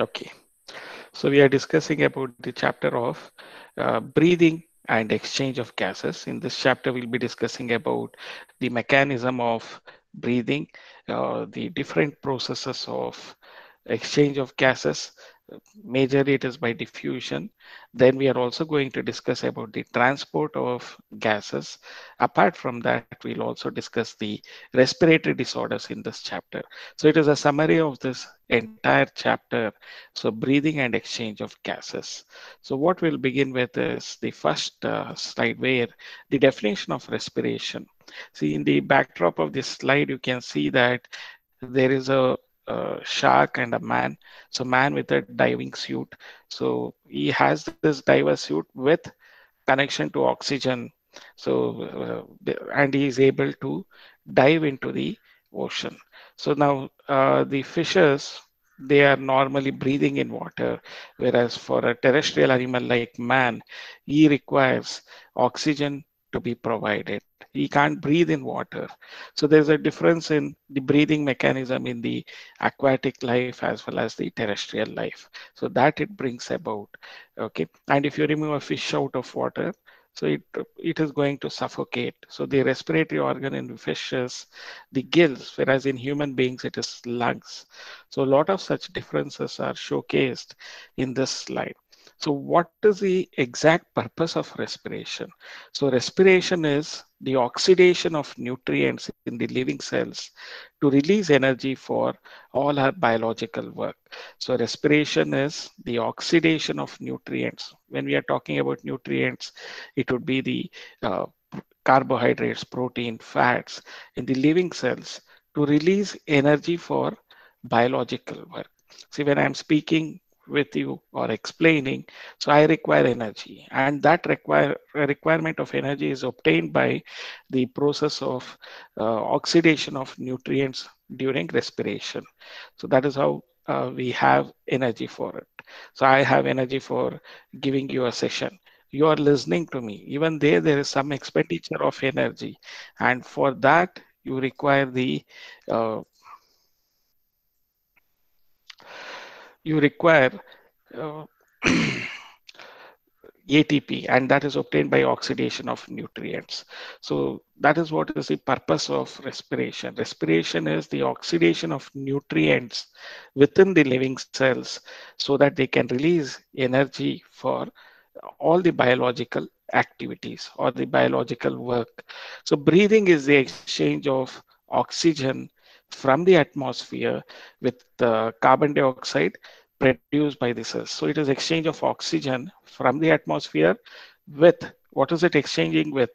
Okay. So we are discussing about the chapter of uh, breathing and exchange of gases. In this chapter, we'll be discussing about the mechanism of breathing, uh, the different processes of exchange of gases. Majorly it is by diffusion. Then we are also going to discuss about the transport of gases. Apart from that, we'll also discuss the respiratory disorders in this chapter. So it is a summary of this entire chapter. So breathing and exchange of gases. So what we'll begin with is the first uh, slide where the definition of respiration. See in the backdrop of this slide, you can see that there is a a shark and a man. So man with a diving suit. So he has this diver suit with connection to oxygen. So uh, and he is able to dive into the ocean. So now uh, the fishes they are normally breathing in water, whereas for a terrestrial animal like man, he requires oxygen to be provided. He can't breathe in water. So there's a difference in the breathing mechanism in the aquatic life as well as the terrestrial life. So that it brings about. Okay. And if you remove a fish out of water, so it, it is going to suffocate. So the respiratory organ in fish is the gills, whereas in human beings it is lungs. So a lot of such differences are showcased in this slide. So what is the exact purpose of respiration? So respiration is the oxidation of nutrients in the living cells to release energy for all our biological work. So respiration is the oxidation of nutrients. When we are talking about nutrients, it would be the uh, carbohydrates, protein, fats in the living cells to release energy for biological work. See, when I'm speaking with you or explaining. So i require energy. And that require requirement of energy is obtained by the process of uh, oxidation of nutrients during respiration. So that is how uh, we have energy for it. So i have energy for giving you a session. You are listening to me. Even there there is some expenditure of energy. And for that you require the uh, you require uh, ATP, and that is obtained by oxidation of nutrients. So that is what is the purpose of respiration. Respiration is the oxidation of nutrients within the living cells so that they can release energy for all the biological activities or the biological work. So breathing is the exchange of oxygen from the atmosphere with uh, carbon dioxide produced by the cells. So it is exchange of oxygen from the atmosphere with what is it exchanging with?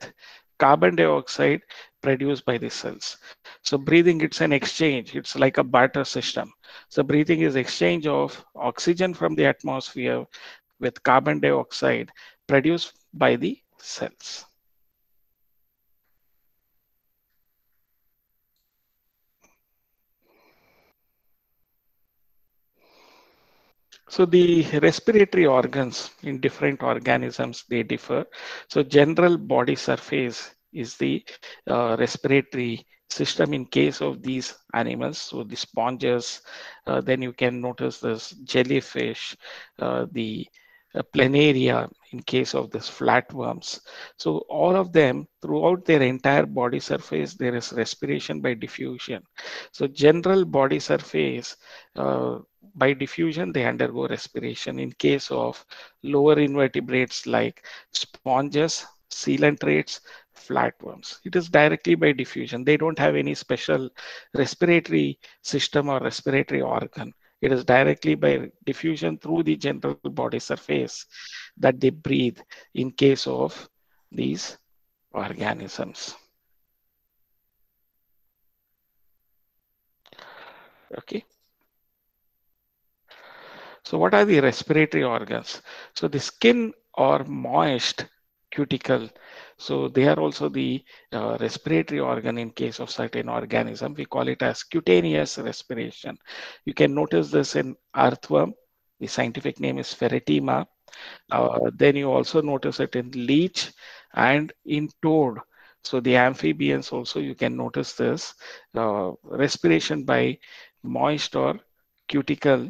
Carbon dioxide produced by the cells. So breathing, it's an exchange. It's like a barter system. So breathing is exchange of oxygen from the atmosphere with carbon dioxide produced by the cells. So the respiratory organs in different organisms, they differ. So general body surface is the uh, respiratory system in case of these animals. So the sponges, uh, then you can notice this jellyfish, uh, the planaria in case of this flatworms. So all of them throughout their entire body surface, there is respiration by diffusion. So general body surface, uh, by diffusion, they undergo respiration. In case of lower invertebrates like sponges, coelenterates, flatworms. It is directly by diffusion. They don't have any special respiratory system or respiratory organ. It is directly by diffusion through the general body surface that they breathe in case of these organisms. Okay. So what are the respiratory organs? So the skin or moist cuticle. So they are also the uh, respiratory organ in case of certain organism. We call it as cutaneous respiration. You can notice this in earthworm. The scientific name is Pheretima. Uh, then you also notice it in leech and in toad. So the amphibians also you can notice this uh, respiration by moist or cuticle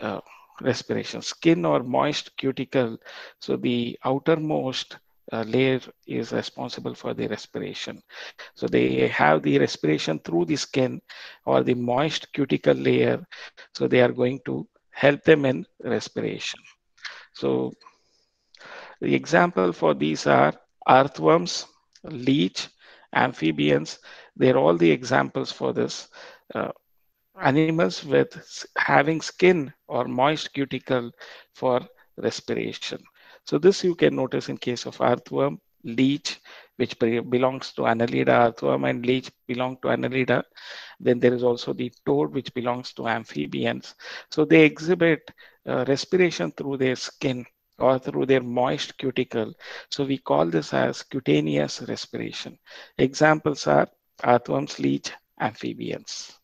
uh, respiration. Skin or moist cuticle. So the outermost uh, layer is responsible for the respiration. So they have the respiration through the skin or the moist cuticle layer. So they are going to help them in respiration. So the example for these are earthworms, leech, amphibians. They're all the examples for this. Uh, animals with having skin or moist cuticle for respiration. So this you can notice in case of earthworm, leech, which belongs to Annelida earthworm and leech belong to Annelida. Then there is also the toad, which belongs to amphibians. So they exhibit uh, respiration through their skin or through their moist cuticle. So we call this as cutaneous respiration. Examples are earthworms, leech, amphibians.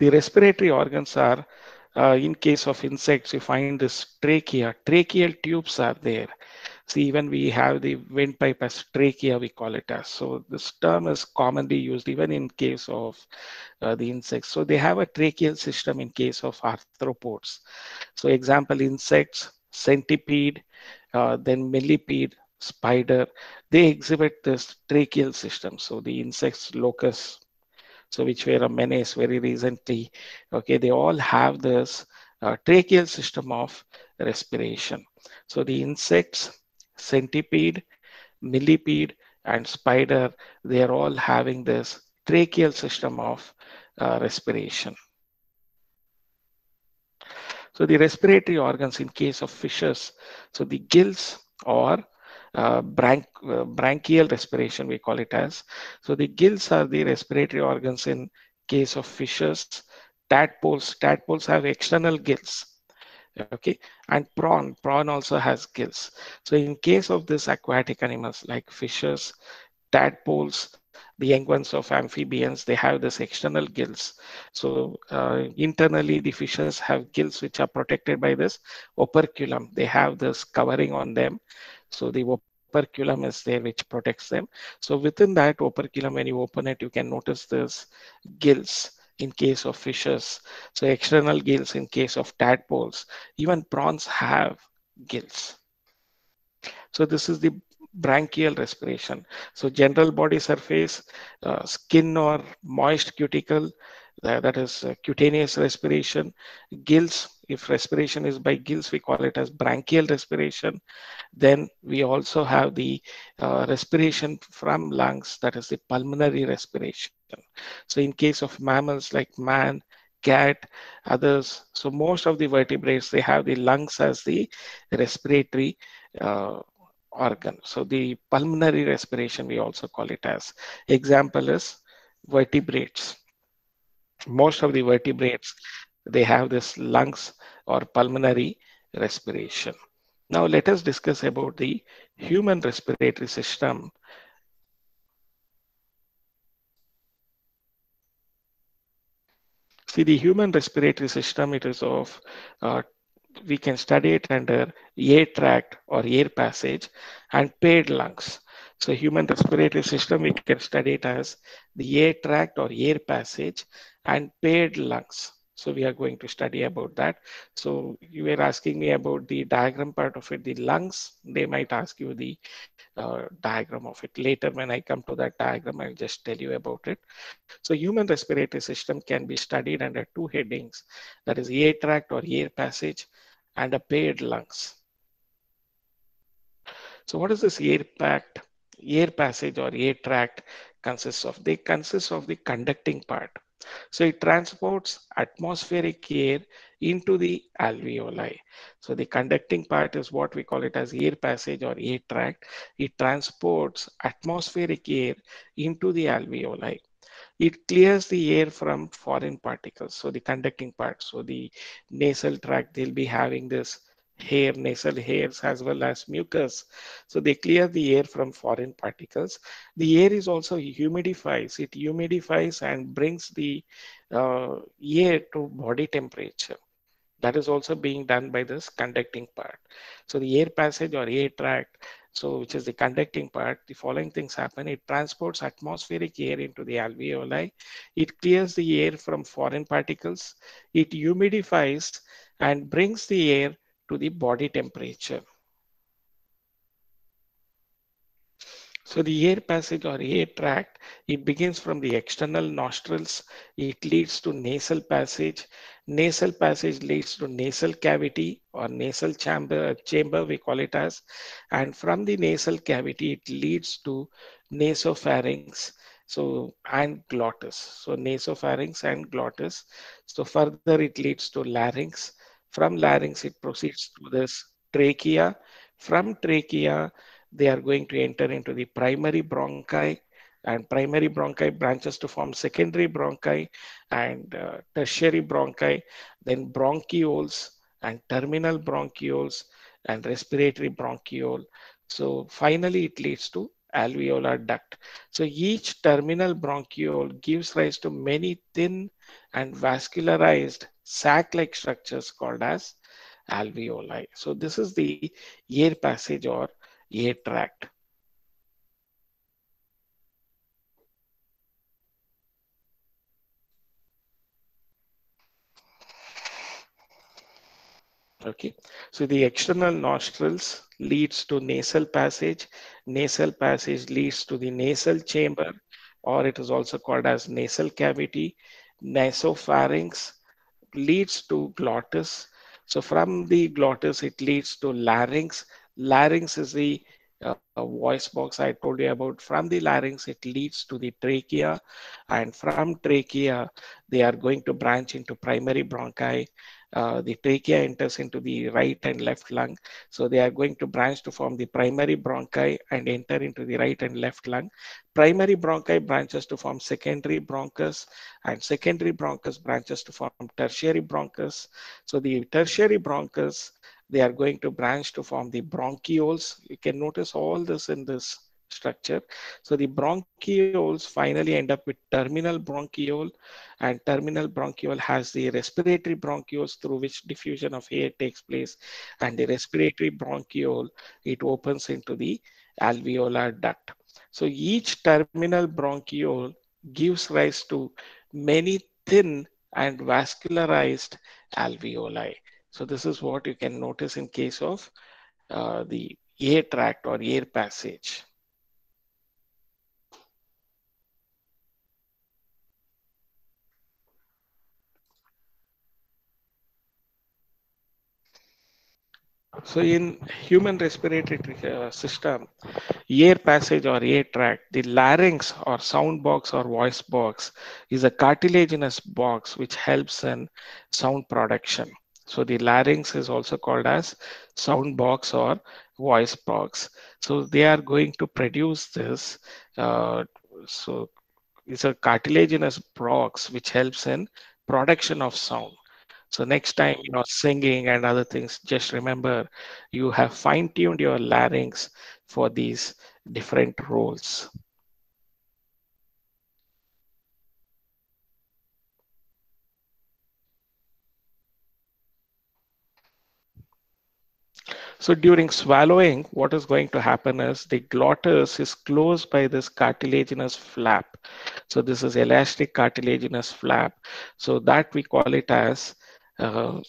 The respiratory organs are, uh, in case of insects, you find this trachea. Tracheal tubes are there. See, even we have the windpipe as trachea, we call it as. So this term is commonly used even in case of uh, the insects. So they have a tracheal system in case of arthropods. So example, insects, centipede, uh, then millipede, spider, they exhibit this tracheal system. So the insects, locusts, so which were a menace very recently. Okay, they all have this uh, tracheal system of respiration. So the insects, centipede, millipede, and spider, they are all having this tracheal system of uh, respiration. So the respiratory organs in case of fishes, so the gills or uh, branch, uh, branchial respiration, we call it as. So the gills are the respiratory organs in case of fishes. Tadpoles, tadpoles have external gills. Okay, and prawn, prawn also has gills. So in case of this aquatic animals like fishes, tadpoles, the young ones of amphibians, they have this external gills. So uh, internally, the fishes have gills which are protected by this operculum. They have this covering on them. So the operculum is there which protects them. So within that operculum, when you open it, you can notice this gills in case of fishes. So external gills in case of tadpoles. Even prawns have gills. So this is the branchial respiration. So general body surface, uh, skin or moist cuticle, uh, that is uh, cutaneous respiration. Gills, if respiration is by gills, we call it as branchial respiration. Then we also have the uh, respiration from lungs, that is the pulmonary respiration. So in case of mammals like man, cat, others, so most of the vertebrates, they have the lungs as the respiratory uh, organ. So the pulmonary respiration, we also call it as. Example is vertebrates. Most of the vertebrates, they have this lungs or pulmonary respiration. Now let us discuss about the human respiratory system. See the human respiratory system, it is of uh, we can study it under air tract or air passage and paired lungs. So human respiratory system, we can study it as the air tract or air passage and paired lungs. So we are going to study about that. So you were asking me about the diagram part of it, the lungs, they might ask you the uh, diagram of it. Later when I come to that diagram, I'll just tell you about it. So human respiratory system can be studied under two headings, that is air tract or air passage and a paired lungs. So what is this air pact, air passage or air tract consists of? They consist of the conducting part. So it transports atmospheric air into the alveoli. So the conducting part is what we call it as air passage or air tract. It transports atmospheric air into the alveoli it clears the air from foreign particles. So the conducting part, so the nasal tract, they'll be having this hair, nasal hairs as well as mucus. So they clear the air from foreign particles. The air is also humidifies. It humidifies and brings the uh, air to body temperature. That is also being done by this conducting part. So the air passage or air tract, so which is the conducting part, the following things happen. It transports atmospheric air into the alveoli. It clears the air from foreign particles. It humidifies and brings the air to the body temperature. So the air passage or air tract, it begins from the external nostrils. It leads to nasal passage. Nasal passage leads to nasal cavity or nasal chamber, chamber we call it as. And from the nasal cavity, it leads to nasopharynx. So, and glottis. So nasopharynx and glottis. So further it leads to larynx. From larynx, it proceeds to this trachea. From trachea, they are going to enter into the primary bronchi and primary bronchi branches to form secondary bronchi and uh, tertiary bronchi, then bronchioles and terminal bronchioles and respiratory bronchiole. So finally it leads to alveolar duct. So each terminal bronchiole gives rise to many thin and vascularized sac-like structures called as alveoli. So this is the air passage or air tract. Okay, so the external nostrils leads to nasal passage. Nasal passage leads to the nasal chamber, or it is also called as nasal cavity. Nasopharynx leads to glottis. So from the glottis, it leads to larynx larynx is the uh, voice box I told you about. From the larynx, it leads to the trachea, and from trachea, they are going to branch into primary bronchi. Uh, the trachea enters into the right and left lung. So they are going to branch to form the primary bronchi and enter into the right and left lung. Primary bronchi branches to form secondary bronchus and secondary bronchus branches to form tertiary bronchus. So the tertiary bronchus they are going to branch to form the bronchioles. You can notice all this in this structure. So the bronchioles finally end up with terminal bronchiole and terminal bronchiole has the respiratory bronchioles through which diffusion of air takes place and the respiratory bronchiole, it opens into the alveolar duct. So each terminal bronchiole gives rise to many thin and vascularized alveoli. So this is what you can notice in case of uh, the air tract or air passage. So in human respiratory uh, system, air passage or air tract, the larynx or sound box or voice box is a cartilaginous box which helps in sound production. So the larynx is also called as sound box or voice box. So they are going to produce this. Uh, so it's a cartilaginous box which helps in production of sound. So next time you know singing and other things, just remember you have fine-tuned your larynx for these different roles. So during swallowing, what is going to happen is the glottis is closed by this cartilaginous flap. So this is elastic cartilaginous flap. So that we call it as uh,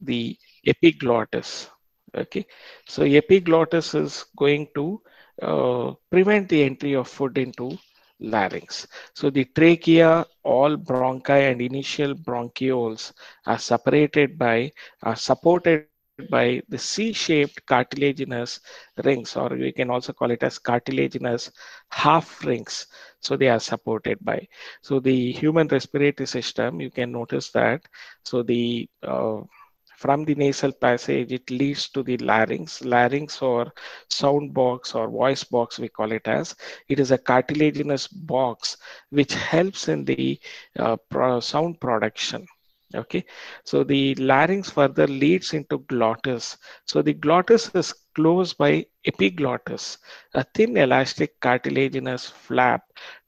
the epiglottis. Okay, so epiglottis is going to uh, prevent the entry of food into larynx. So the trachea, all bronchi and initial bronchioles are separated by, are supported by the C-shaped cartilaginous rings, or we can also call it as cartilaginous half rings. So they are supported by. So the human respiratory system, you can notice that. So the uh, from the nasal passage, it leads to the larynx, larynx or sound box or voice box, we call it as. It is a cartilaginous box which helps in the uh, pro sound production. Okay, so the larynx further leads into glottis. So the glottis is closed by epiglottis, a thin elastic cartilaginous flap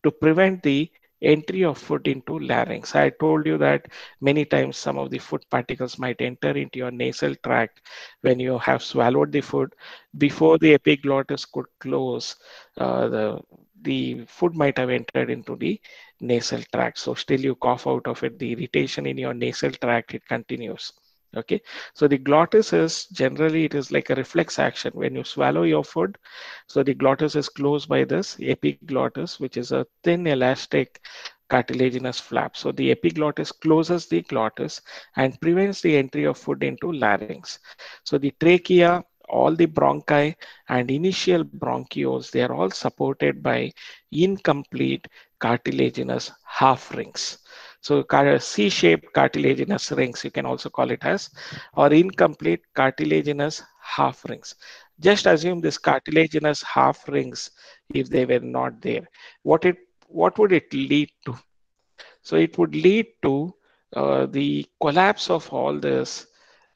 to prevent the entry of food into larynx. I told you that many times some of the food particles might enter into your nasal tract when you have swallowed the food before the epiglottis could close. Uh, the the food might have entered into the nasal tract. So still you cough out of it, the irritation in your nasal tract, it continues. Okay, so the glottis is generally it is like a reflex action when you swallow your food. So the glottis is closed by this epiglottis, which is a thin elastic cartilaginous flap. So the epiglottis closes the glottis and prevents the entry of food into larynx. So the trachea, all the bronchi and initial bronchioles, they are all supported by incomplete cartilaginous half rings. So C-shaped cartilaginous rings, you can also call it as, or incomplete cartilaginous half rings. Just assume this cartilaginous half rings, if they were not there, what it what would it lead to? So it would lead to uh, the collapse of all this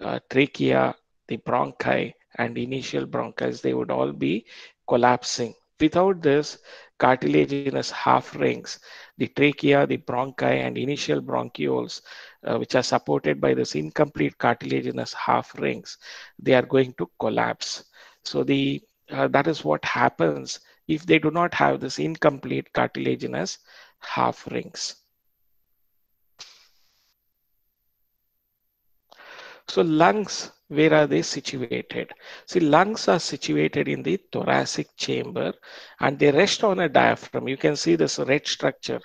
uh, trachea, the bronchi, and initial bronchus. They would all be collapsing. Without this, cartilaginous half rings, the trachea, the bronchi, and initial bronchioles, uh, which are supported by this incomplete cartilaginous half rings, they are going to collapse. So the uh, that is what happens if they do not have this incomplete cartilaginous half rings. So lungs where are they situated? See, lungs are situated in the thoracic chamber and they rest on a diaphragm. You can see this red structure.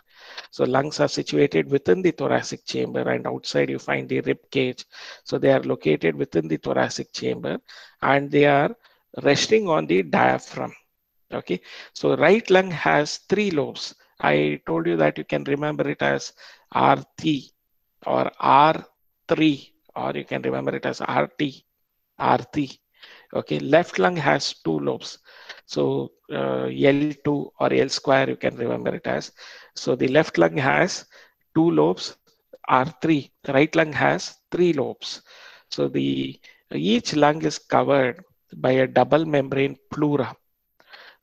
So lungs are situated within the thoracic chamber and outside you find the rib cage. So they are located within the thoracic chamber and they are resting on the diaphragm. Okay, so right lung has three lobes. I told you that you can remember it as R3 or R3 or you can remember it as RT, RT. Okay, left lung has two lobes. So uh, L2 or L square, you can remember it as. So the left lung has two lobes, R3. The right lung has three lobes. So the each lung is covered by a double membrane pleura.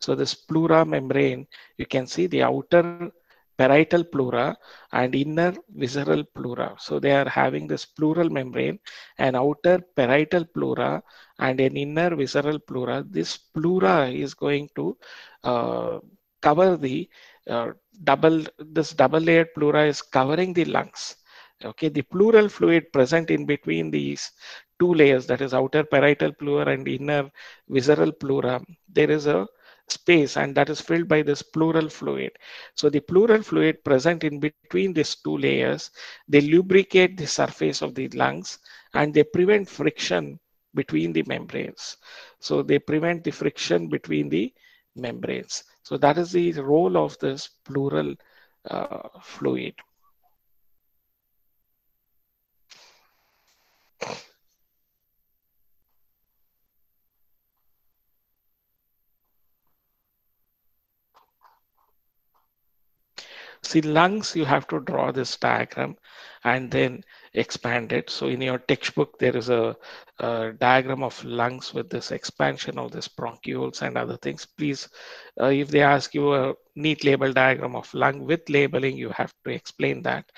So this pleura membrane, you can see the outer parietal pleura and inner visceral pleura. So they are having this pleural membrane, an outer parietal pleura and an inner visceral pleura. This pleura is going to uh, cover the uh, double, this double layered pleura is covering the lungs. Okay, the pleural fluid present in between these two layers, that is outer parietal pleura and inner visceral pleura, there is a space and that is filled by this pleural fluid. So the pleural fluid present in between these two layers, they lubricate the surface of the lungs and they prevent friction between the membranes. So they prevent the friction between the membranes. So that is the role of this pleural uh, fluid. See lungs, you have to draw this diagram and then expand it. So in your textbook, there is a, a diagram of lungs with this expansion of this bronchioles and other things. Please, uh, if they ask you a neat label diagram of lung with labeling, you have to explain that.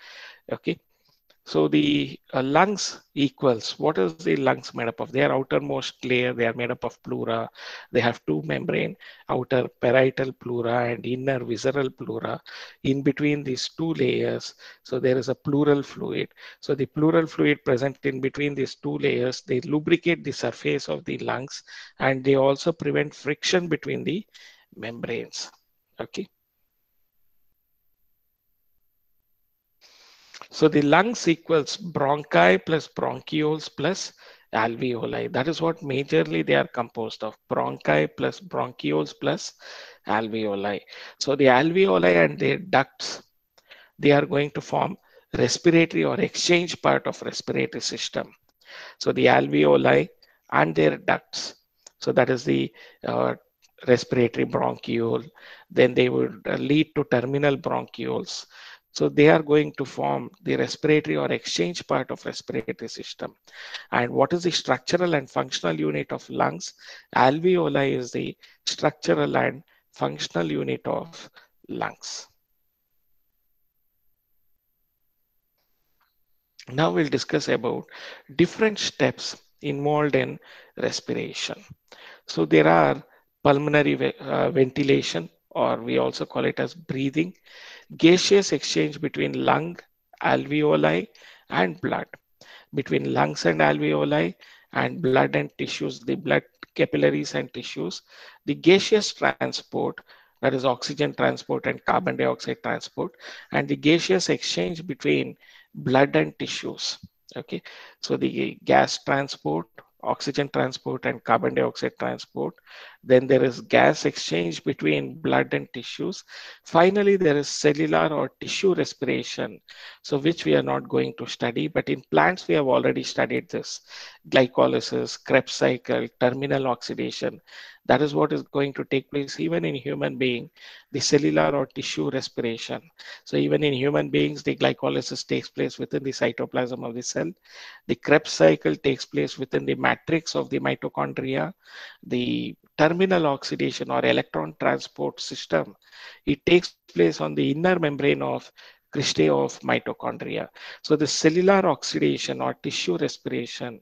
Okay. So the uh, lungs equals, what is the lungs made up of? They are outermost layer, they are made up of pleura. They have two membrane, outer parietal pleura and inner visceral pleura. In between these two layers, so there is a pleural fluid. So the pleural fluid present in between these two layers, they lubricate the surface of the lungs and they also prevent friction between the membranes. Okay. So the lungs equals bronchi plus bronchioles plus alveoli. That is what majorly they are composed of. Bronchi plus bronchioles plus alveoli. So the alveoli and their ducts, they are going to form respiratory or exchange part of respiratory system. So the alveoli and their ducts. So that is the uh, respiratory bronchiole. Then they would uh, lead to terminal bronchioles. So they are going to form the respiratory or exchange part of respiratory system. And what is the structural and functional unit of lungs? Alveoli is the structural and functional unit of lungs. Now we'll discuss about different steps involved in respiration. So there are pulmonary uh, ventilation, or we also call it as breathing, gaseous exchange between lung, alveoli, and blood. Between lungs and alveoli, and blood and tissues, the blood capillaries and tissues, the gaseous transport, that is oxygen transport and carbon dioxide transport, and the gaseous exchange between blood and tissues. Okay, so the gas transport, oxygen transport, and carbon dioxide transport. Then there is gas exchange between blood and tissues. Finally, there is cellular or tissue respiration, so which we are not going to study, but in plants we have already studied this. Glycolysis, Krebs cycle, terminal oxidation. That is what is going to take place even in human being, the cellular or tissue respiration. So even in human beings, the glycolysis takes place within the cytoplasm of the cell. The Krebs cycle takes place within the matrix of the mitochondria. The terminal oxidation or electron transport system, it takes place on the inner membrane of cristae of mitochondria. So the cellular oxidation or tissue respiration,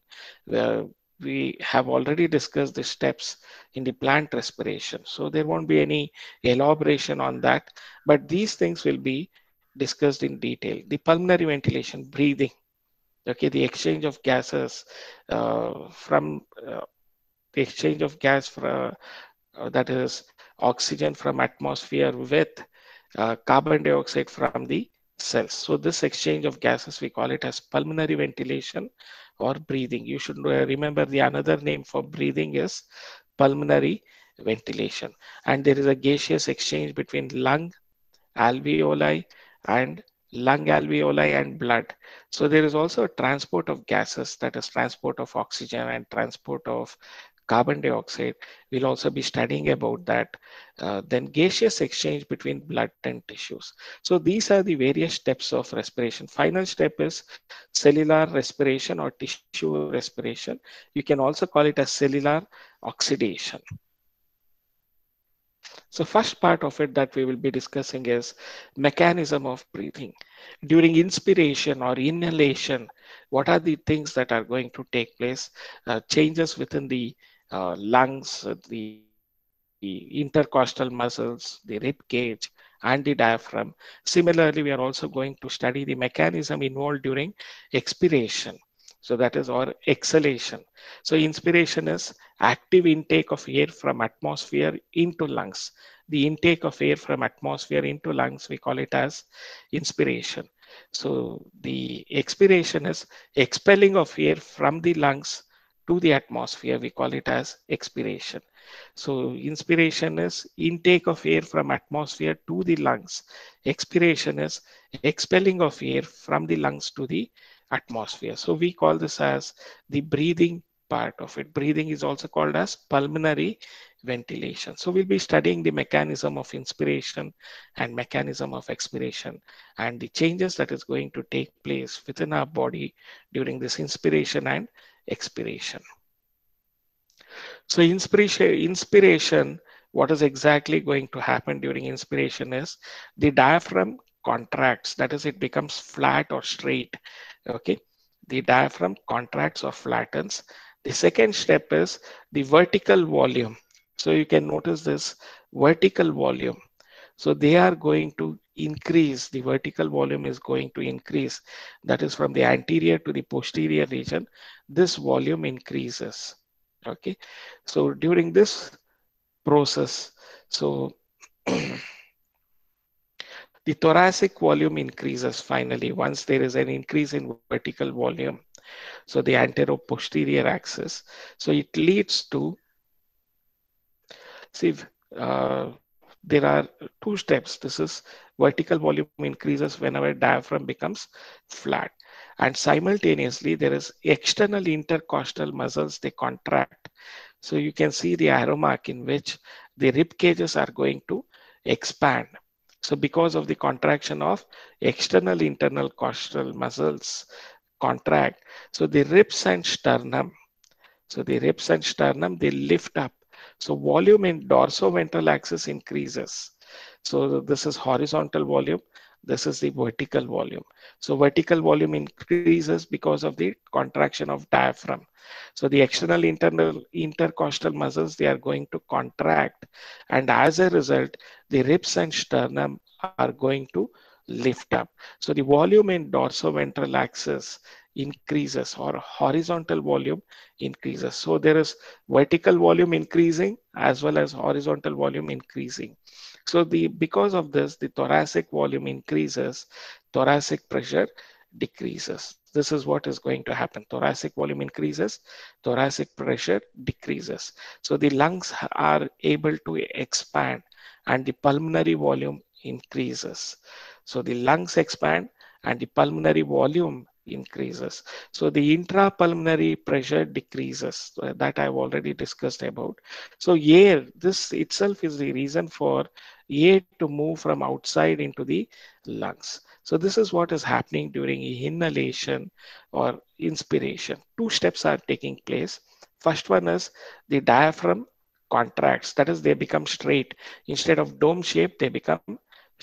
uh, we have already discussed the steps in the plant respiration. So there won't be any elaboration on that, but these things will be discussed in detail. The pulmonary ventilation, breathing, okay, the exchange of gases uh, from uh, the exchange of gas for, uh, that is oxygen from atmosphere with uh, carbon dioxide from the cells. So this exchange of gases, we call it as pulmonary ventilation or breathing. You should remember the another name for breathing is pulmonary ventilation. And there is a gaseous exchange between lung, alveoli, and lung alveoli and blood. So there is also a transport of gases, that is transport of oxygen and transport of carbon dioxide. We'll also be studying about that. Uh, then gaseous exchange between blood and tissues. So these are the various steps of respiration. Final step is cellular respiration or tissue respiration. You can also call it a cellular oxidation. So first part of it that we will be discussing is mechanism of breathing. During inspiration or inhalation, what are the things that are going to take place? Uh, changes within the uh, lungs, the, the intercostal muscles, the rib cage, and the diaphragm. Similarly, we are also going to study the mechanism involved during expiration. So that is our exhalation. So inspiration is active intake of air from atmosphere into lungs. The intake of air from atmosphere into lungs, we call it as inspiration. So the expiration is expelling of air from the lungs to the atmosphere. We call it as expiration. So inspiration is intake of air from atmosphere to the lungs. Expiration is expelling of air from the lungs to the atmosphere. So we call this as the breathing part of it. Breathing is also called as pulmonary ventilation. So we'll be studying the mechanism of inspiration and mechanism of expiration and the changes that is going to take place within our body during this inspiration and expiration. So inspiration, inspiration, what is exactly going to happen during inspiration is the diaphragm contracts, that is it becomes flat or straight, okay? The diaphragm contracts or flattens. The second step is the vertical volume. So you can notice this vertical volume. So they are going to increase, the vertical volume is going to increase. That is from the anterior to the posterior region, this volume increases. Okay, so during this process, so the thoracic volume increases finally once there is an increase in vertical volume. So the antero-posterior axis. So it leads to, see, uh, there are two steps. This is vertical volume increases whenever diaphragm becomes flat. And simultaneously, there is external intercostal muscles, they contract. So you can see the arrow mark in which the rib cages are going to expand. So because of the contraction of external internal costal muscles contract, so the ribs and sternum, so the ribs and sternum, they lift up so volume in dorsoventral axis increases. So this is horizontal volume. This is the vertical volume. So vertical volume increases because of the contraction of diaphragm. So the external internal intercostal muscles, they are going to contract. And as a result, the ribs and sternum are going to lift up. So the volume in dorsoventral axis increases or horizontal volume increases. So there is vertical volume increasing as well as horizontal volume increasing. So the because of this, the thoracic volume increases, thoracic pressure decreases. This is what is going to happen. Thoracic volume increases, thoracic pressure decreases. So the lungs are able to expand and the pulmonary volume increases. So the lungs expand and the pulmonary volume increases. So the intrapulmonary pressure decreases uh, that I've already discussed about. So air, this itself is the reason for air to move from outside into the lungs. So this is what is happening during inhalation or inspiration. Two steps are taking place. First one is the diaphragm contracts. That is, they become straight. Instead of dome shape, they become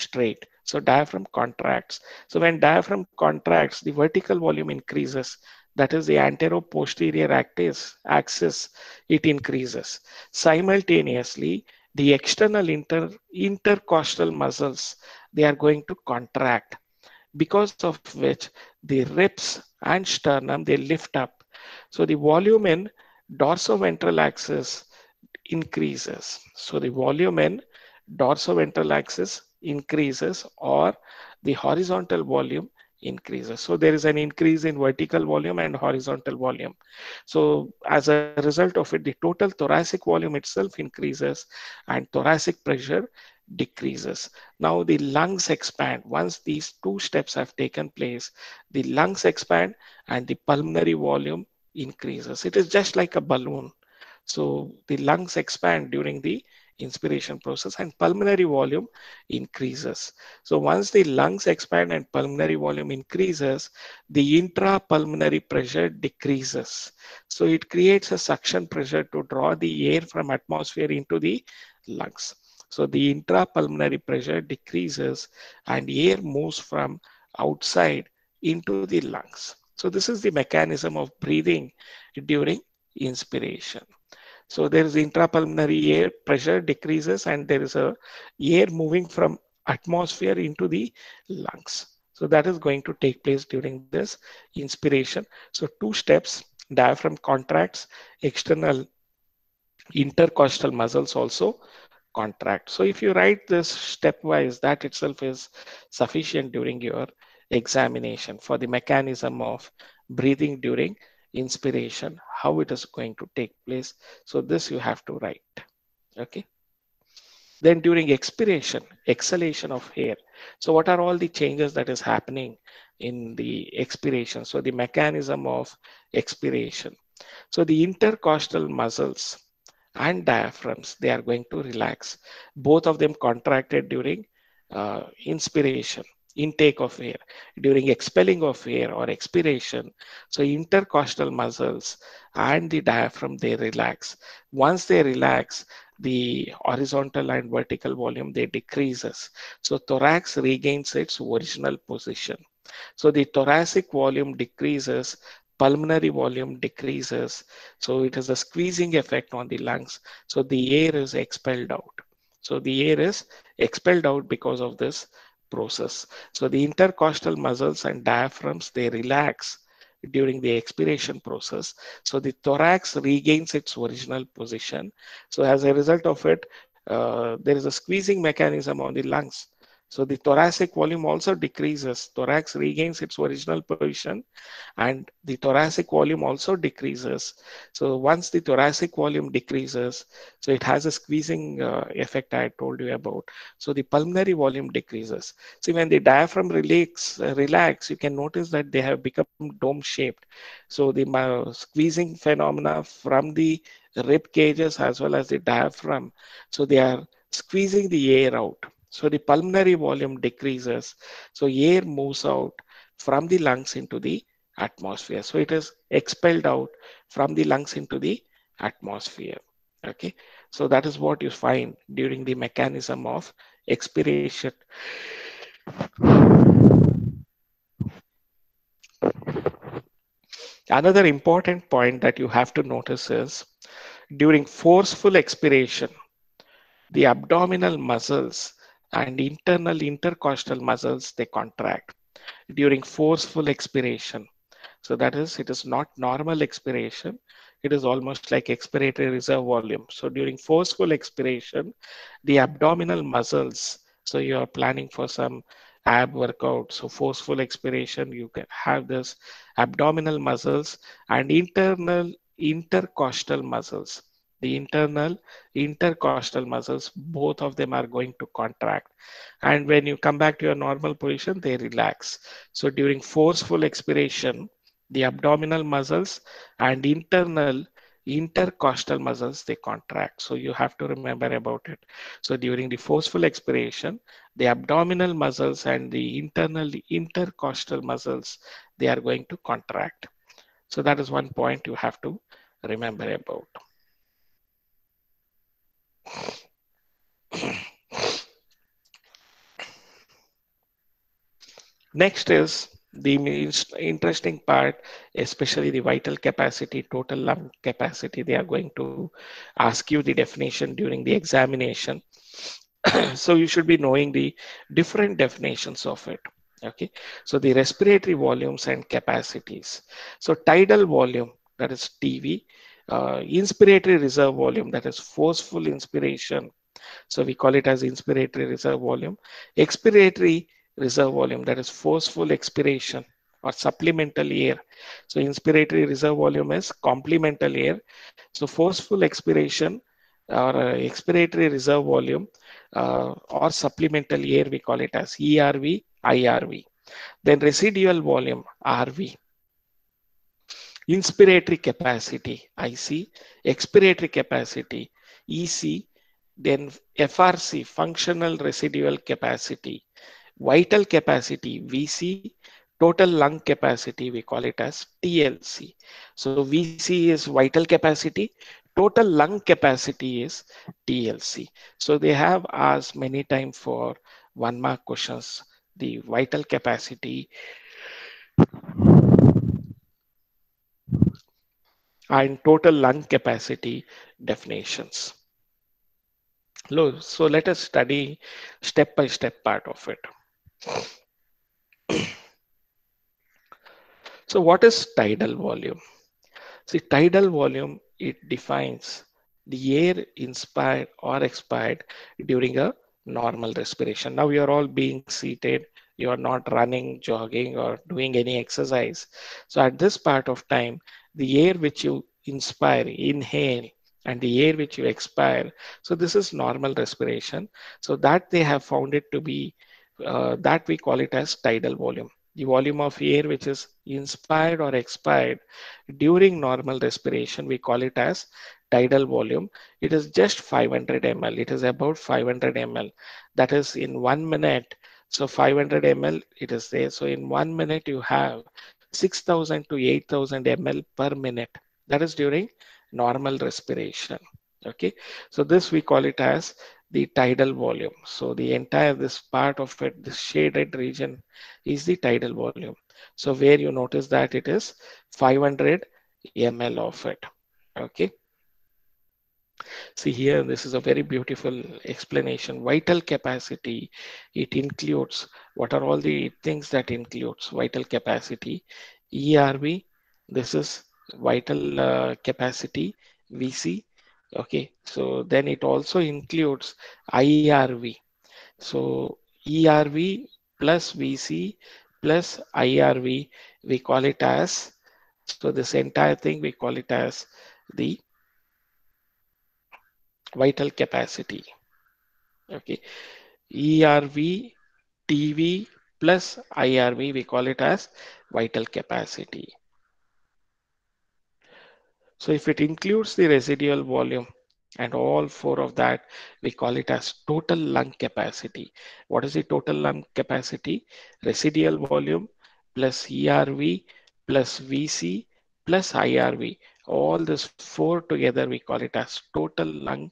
straight. So diaphragm contracts. So when diaphragm contracts, the vertical volume increases. That is the antero-posterior axis, axis, it increases. Simultaneously, the external inter, intercostal muscles, they are going to contract because of which the ribs and sternum, they lift up. So the volume in dorsoventral axis increases. So the volume in dorsoventral axis increases or the horizontal volume increases. So there is an increase in vertical volume and horizontal volume. So as a result of it, the total thoracic volume itself increases and thoracic pressure decreases. Now the lungs expand. Once these two steps have taken place, the lungs expand and the pulmonary volume increases. It is just like a balloon. So the lungs expand during the inspiration process and pulmonary volume increases. So once the lungs expand and pulmonary volume increases, the intrapulmonary pressure decreases. So it creates a suction pressure to draw the air from atmosphere into the lungs. So the intrapulmonary pressure decreases and air moves from outside into the lungs. So this is the mechanism of breathing during inspiration. So there is intrapulmonary air pressure decreases and there is a air moving from atmosphere into the lungs. So that is going to take place during this inspiration. So two steps, diaphragm contracts, external intercostal muscles also contract. So if you write this stepwise, that itself is sufficient during your examination for the mechanism of breathing during inspiration, how it is going to take place. So this you have to write. Okay. Then during expiration, exhalation of air. So what are all the changes that is happening in the expiration? So the mechanism of expiration. So the intercostal muscles and diaphragms, they are going to relax. Both of them contracted during uh, inspiration intake of air during expelling of air or expiration. So intercostal muscles and the diaphragm they relax. Once they relax the horizontal and vertical volume they decreases. So thorax regains its original position. So the thoracic volume decreases pulmonary volume decreases. So it has a squeezing effect on the lungs. So the air is expelled out. So the air is expelled out because of this process. So the intercostal muscles and diaphragms, they relax during the expiration process. So the thorax regains its original position. So as a result of it, uh, there is a squeezing mechanism on the lungs. So the thoracic volume also decreases. Thorax regains its original position and the thoracic volume also decreases. So once the thoracic volume decreases, so it has a squeezing uh, effect I told you about. So the pulmonary volume decreases. See when the diaphragm relax, uh, relax, you can notice that they have become dome shaped. So the uh, squeezing phenomena from the rib cages as well as the diaphragm. So they are squeezing the air out. So the pulmonary volume decreases. So air moves out from the lungs into the atmosphere. So it is expelled out from the lungs into the atmosphere. Okay. So that is what you find during the mechanism of expiration. Another important point that you have to notice is during forceful expiration, the abdominal muscles and internal intercostal muscles they contract during forceful expiration. So that is, it is not normal expiration. It is almost like expiratory reserve volume. So during forceful expiration, the abdominal muscles, so you are planning for some ab workout. So forceful expiration, you can have this abdominal muscles and internal intercostal muscles. The internal intercostal muscles, both of them are going to contract. And when you come back to your normal position, they relax. So during forceful expiration, the abdominal muscles and internal intercostal muscles they contract so you have to remember about it so during the forceful expiration the abdominal muscles and the internal intercostal muscles they are going to contract so that is one point you have to remember about next is the interesting part, especially the vital capacity, total lung capacity, they are going to ask you the definition during the examination. so you should be knowing the different definitions of it. Okay, so the respiratory volumes and capacities. So tidal volume, that is TV, uh, inspiratory reserve volume, that is forceful inspiration. So we call it as inspiratory reserve volume. Expiratory reserve volume, that is forceful expiration or supplemental air. So inspiratory reserve volume is complemental air. So forceful expiration or uh, expiratory reserve volume uh, or supplemental air, we call it as ERV, IRV. Then residual volume, RV. Inspiratory capacity, IC. Expiratory capacity, EC. Then FRC, functional residual capacity vital capacity VC, total lung capacity, we call it as TLC. So VC is vital capacity, total lung capacity is TLC. So they have asked many times for one mark questions, the vital capacity and total lung capacity definitions. So let us study step by step part of it. So what is tidal volume? See, tidal volume, it defines the air inspired or expired during a normal respiration. Now you are all being seated, you are not running, jogging or doing any exercise. So at this part of time, the air which you inspire, inhale, and the air which you expire. So this is normal respiration. So that they have found it to be uh, that we call it as tidal volume. The volume of air which is inspired or expired during normal respiration, we call it as tidal volume. It is just 500 ml. It is about 500 ml. That is in one minute. So 500 ml, it is there. So in one minute, you have 6,000 to 8,000 ml per minute. That is during normal respiration. Okay. So this we call it as the tidal volume. So the entire this part of it, this shaded region is the tidal volume. So where you notice that it is 500 ml of it. Okay. See here, this is a very beautiful explanation. Vital capacity, it includes, what are all the things that includes vital capacity? ERV, this is vital uh, capacity, VC, Okay, so then it also includes IRV. So ERV plus VC plus IRV, we call it as, so this entire thing, we call it as the vital capacity. Okay, ERV, TV plus IRV, we call it as vital capacity. So if it includes the residual volume and all four of that, we call it as total lung capacity. What is the total lung capacity? Residual volume plus ERV plus VC plus IRV. All this four together, we call it as total lung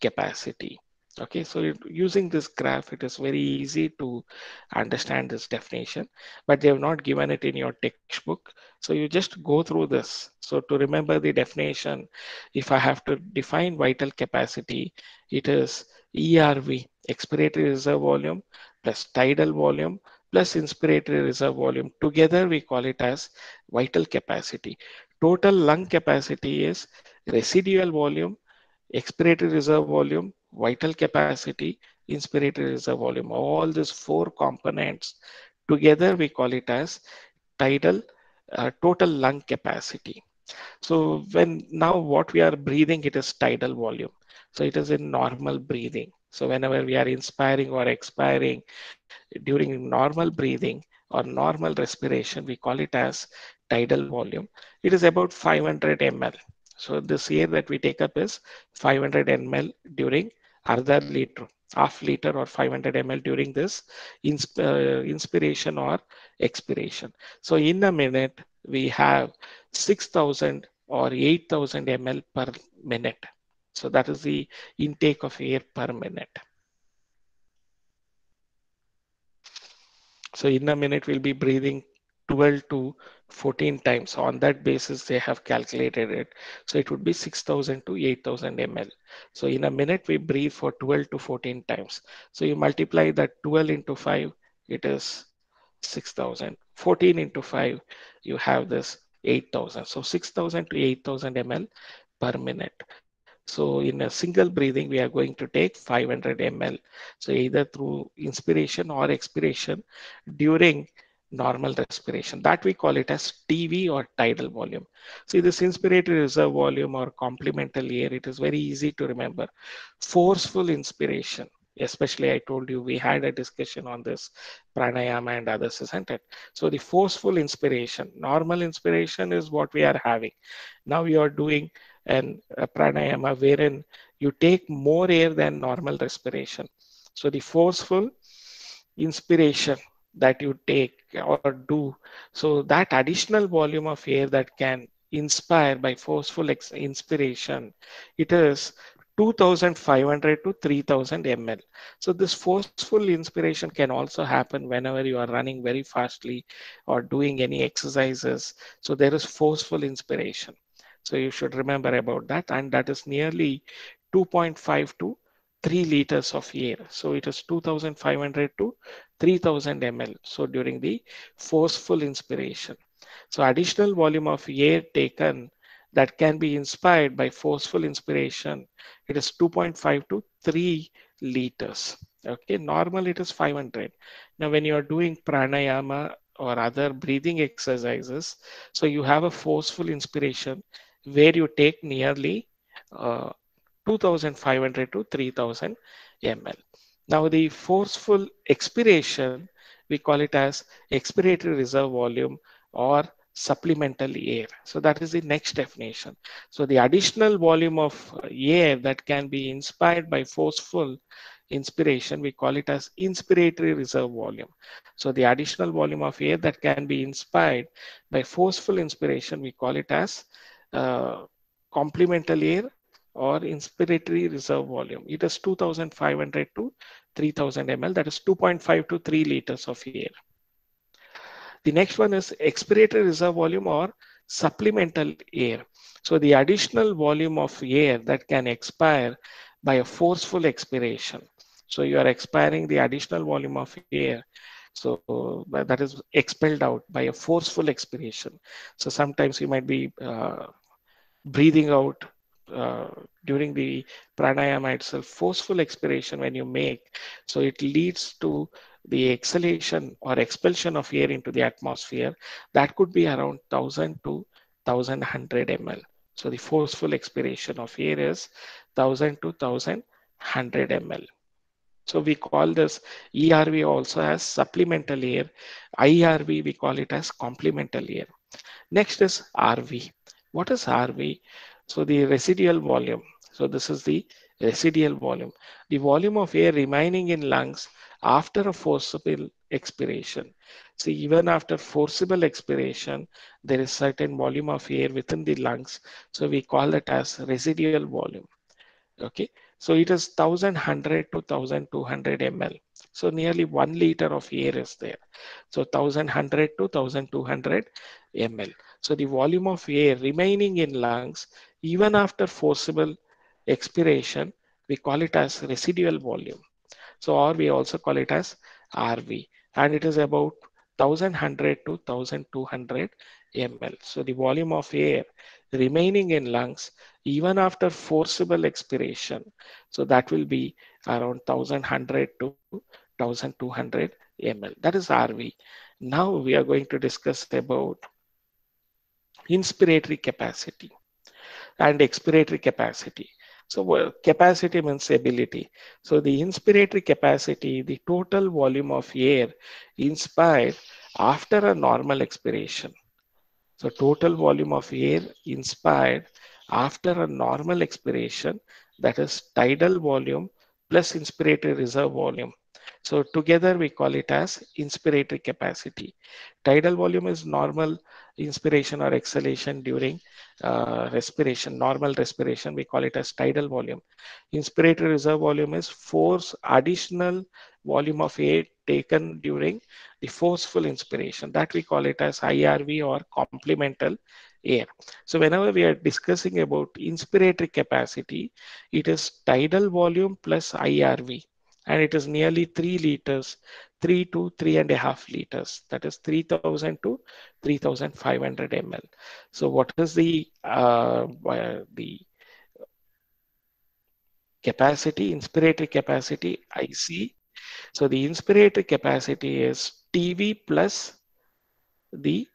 capacity. Okay, so using this graph, it is very easy to understand this definition, but they have not given it in your textbook. So you just go through this. So to remember the definition, if I have to define vital capacity, it is ERV, expiratory reserve volume, plus tidal volume, plus inspiratory reserve volume. Together, we call it as vital capacity. Total lung capacity is residual volume, expiratory reserve volume, vital capacity, inspiratory reserve volume. All these four components together, we call it as tidal uh, total lung capacity. So when now what we are breathing, it is tidal volume. So it is in normal breathing. So whenever we are inspiring or expiring during normal breathing or normal respiration, we call it as tidal volume. It is about 500 ml. So this air that we take up is 500 ml during other liter, half liter or 500 ml during this insp uh, inspiration or expiration. So in a minute, we have 6,000 or 8,000 ml per minute. So that is the intake of air per minute. So in a minute, we'll be breathing 12 to 14 times. So on that basis, they have calculated it. So it would be 6,000 to 8,000 ml. So in a minute, we breathe for 12 to 14 times. So you multiply that 12 into 5, it is 6,000. 14 into 5, you have this 8,000. So 6,000 to 8,000 ml per minute. So in a single breathing, we are going to take 500 ml. So either through inspiration or expiration during normal respiration. That we call it as TV or tidal volume. See this inspiratory reserve volume or complemental air, it is very easy to remember. Forceful inspiration, especially I told you we had a discussion on this pranayama and others, isn't it? So the forceful inspiration, normal inspiration is what we are having. Now you are doing an pranayama wherein you take more air than normal respiration. So the forceful inspiration that you take or do. So that additional volume of air that can inspire by forceful inspiration, it is 2500 to 3000 ml. So this forceful inspiration can also happen whenever you are running very fastly or doing any exercises. So there is forceful inspiration. So you should remember about that. And that is nearly 2.5 to 3 liters of air. So it is 2500 to 3000 ml. So during the forceful inspiration. So additional volume of air taken that can be inspired by forceful inspiration, it is 2.5 to 3 liters. Okay, normal it is 500. Now when you are doing pranayama or other breathing exercises, so you have a forceful inspiration where you take nearly uh, 2500 to 3000 ml. Now the forceful expiration, we call it as expiratory reserve volume or supplemental air. So that is the next definition. So the additional volume of air that can be inspired by forceful inspiration, we call it as inspiratory reserve volume. So the additional volume of air that can be inspired by forceful inspiration, we call it as uh, complemental air or inspiratory reserve volume. It is 2500 to 3000 ml, that is 2.5 to 3 liters of air. The next one is expiratory reserve volume or supplemental air. So the additional volume of air that can expire by a forceful expiration. So you are expiring the additional volume of air. So that is expelled out by a forceful expiration. So sometimes you might be uh, breathing out uh, during the pranayama itself, forceful expiration when you make. So it leads to the exhalation or expulsion of air into the atmosphere. That could be around 1000 to 1100 ml. So the forceful expiration of air is 1000 to 1100 ml. So we call this ERV also as supplemental air. IRV, we call it as complemental air. Next is RV. What is RV? So the residual volume. So this is the residual volume. The volume of air remaining in lungs after a forcible expiration. So even after forcible expiration, there is certain volume of air within the lungs. So we call it as residual volume. Okay. So it is 1100 to 1200 ml. So nearly one liter of air is there. So 1100 to 1200 ml. So the volume of air remaining in lungs, even after forcible expiration, we call it as residual volume. So, or we also call it as RV, and it is about 1100 to 1200 ml. So the volume of air remaining in lungs even after forcible expiration. So that will be around 1100 to 1200 ml. That is RV. Now we are going to discuss about inspiratory capacity and expiratory capacity. So well, capacity means ability. So the inspiratory capacity, the total volume of air inspired after a normal expiration. So total volume of air inspired after a normal expiration, that is tidal volume plus inspiratory reserve volume. So together we call it as inspiratory capacity. Tidal volume is normal inspiration or exhalation during uh, respiration, normal respiration. We call it as tidal volume. Inspiratory reserve volume is force additional volume of air taken during the forceful inspiration. That we call it as IRV or complemental air. So whenever we are discussing about inspiratory capacity, it is tidal volume plus IRV and it is nearly 3 liters 3 to 3 and a half liters. That is 3000 to 3500 ml so what is the uh, the capacity inspiratory capacity? Ic so the inspiratory capacity is tv plus the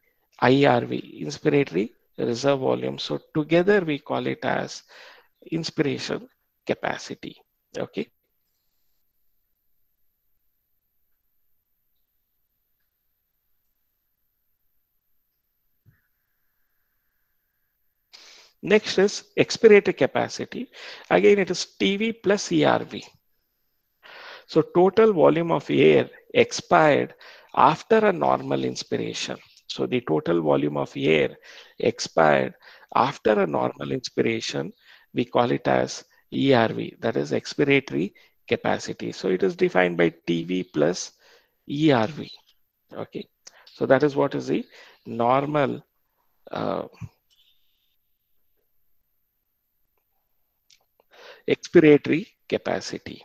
irv inspiratory reserve volume. So together we call it as inspiration capacity. Okay Next is expiratory capacity. Again, it is TV plus ERV. So total volume of air expired after a normal inspiration. So the total volume of air expired after a normal inspiration, we call it as ERV, that is expiratory capacity. So it is defined by TV plus ERV. Okay, so that is what is the normal uh, expiratory capacity.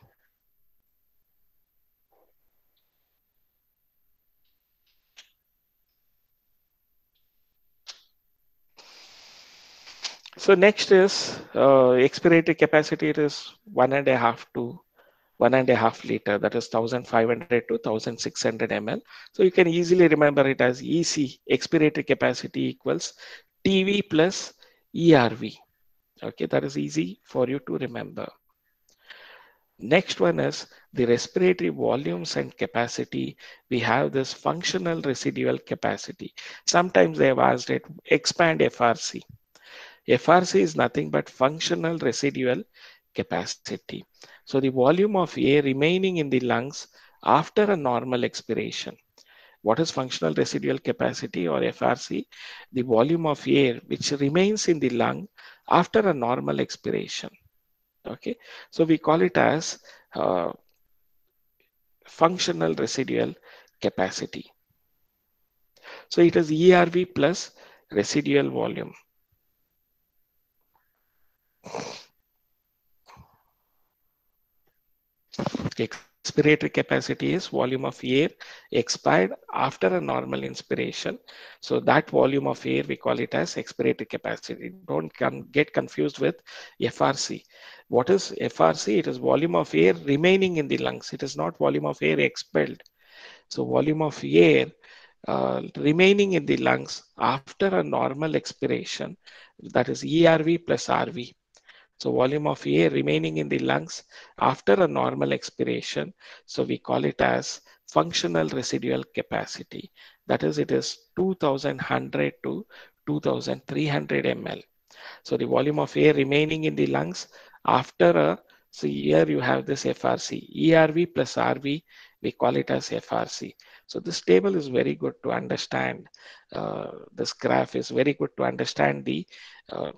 So next is uh, expiratory capacity. It is one and a half to one and a half liter. That is 1500 to 1600 ml. So you can easily remember it as EC expiratory capacity equals TV plus ERV. Okay, that is easy for you to remember. Next one is the respiratory volumes and capacity. We have this functional residual capacity. Sometimes they have asked it, expand FRC. FRC is nothing but functional residual capacity. So the volume of air remaining in the lungs after a normal expiration. What is functional residual capacity or FRC? The volume of air which remains in the lung after a normal expiration. Okay, so we call it as uh, functional residual capacity. So it is ERV plus residual volume. Expiratory capacity is volume of air expired after a normal inspiration. So that volume of air, we call it as expiratory capacity. Don't get confused with FRC. What is FRC? It is volume of air remaining in the lungs. It is not volume of air expelled. So volume of air uh, remaining in the lungs after a normal expiration, that is ERV plus RV. So volume of air remaining in the lungs after a normal expiration. So we call it as functional residual capacity. That is, it is 2100 to 2300 ml. So the volume of air remaining in the lungs after a, so here you have this FRC, ERV plus RV, we call it as FRC. So this table is very good to understand. Uh, this graph is very good to understand the uh,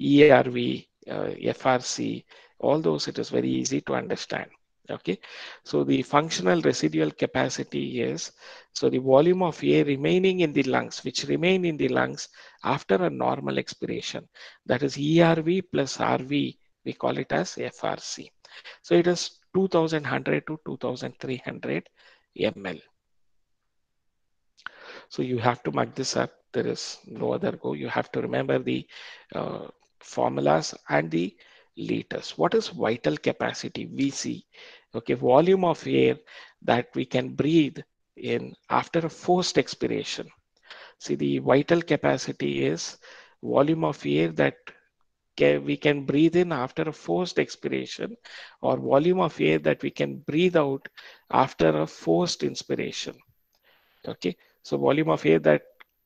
ERV FRC all those it is very easy to understand okay? So the functional residual capacity is so the volume of air remaining in the lungs which remain in the lungs after a normal expiration that is erv plus rv we call it as frc so it is 2100 to 2300 ml so you have to mark this up there is no other go you have to remember the uh, formulas and the liters. What is vital capacity, VC? Okay, volume of air that we can breathe in after a forced expiration. See, the vital capacity is volume of air that we can breathe in after a forced expiration or volume of air that we can breathe out after a forced inspiration. Okay, so volume of air that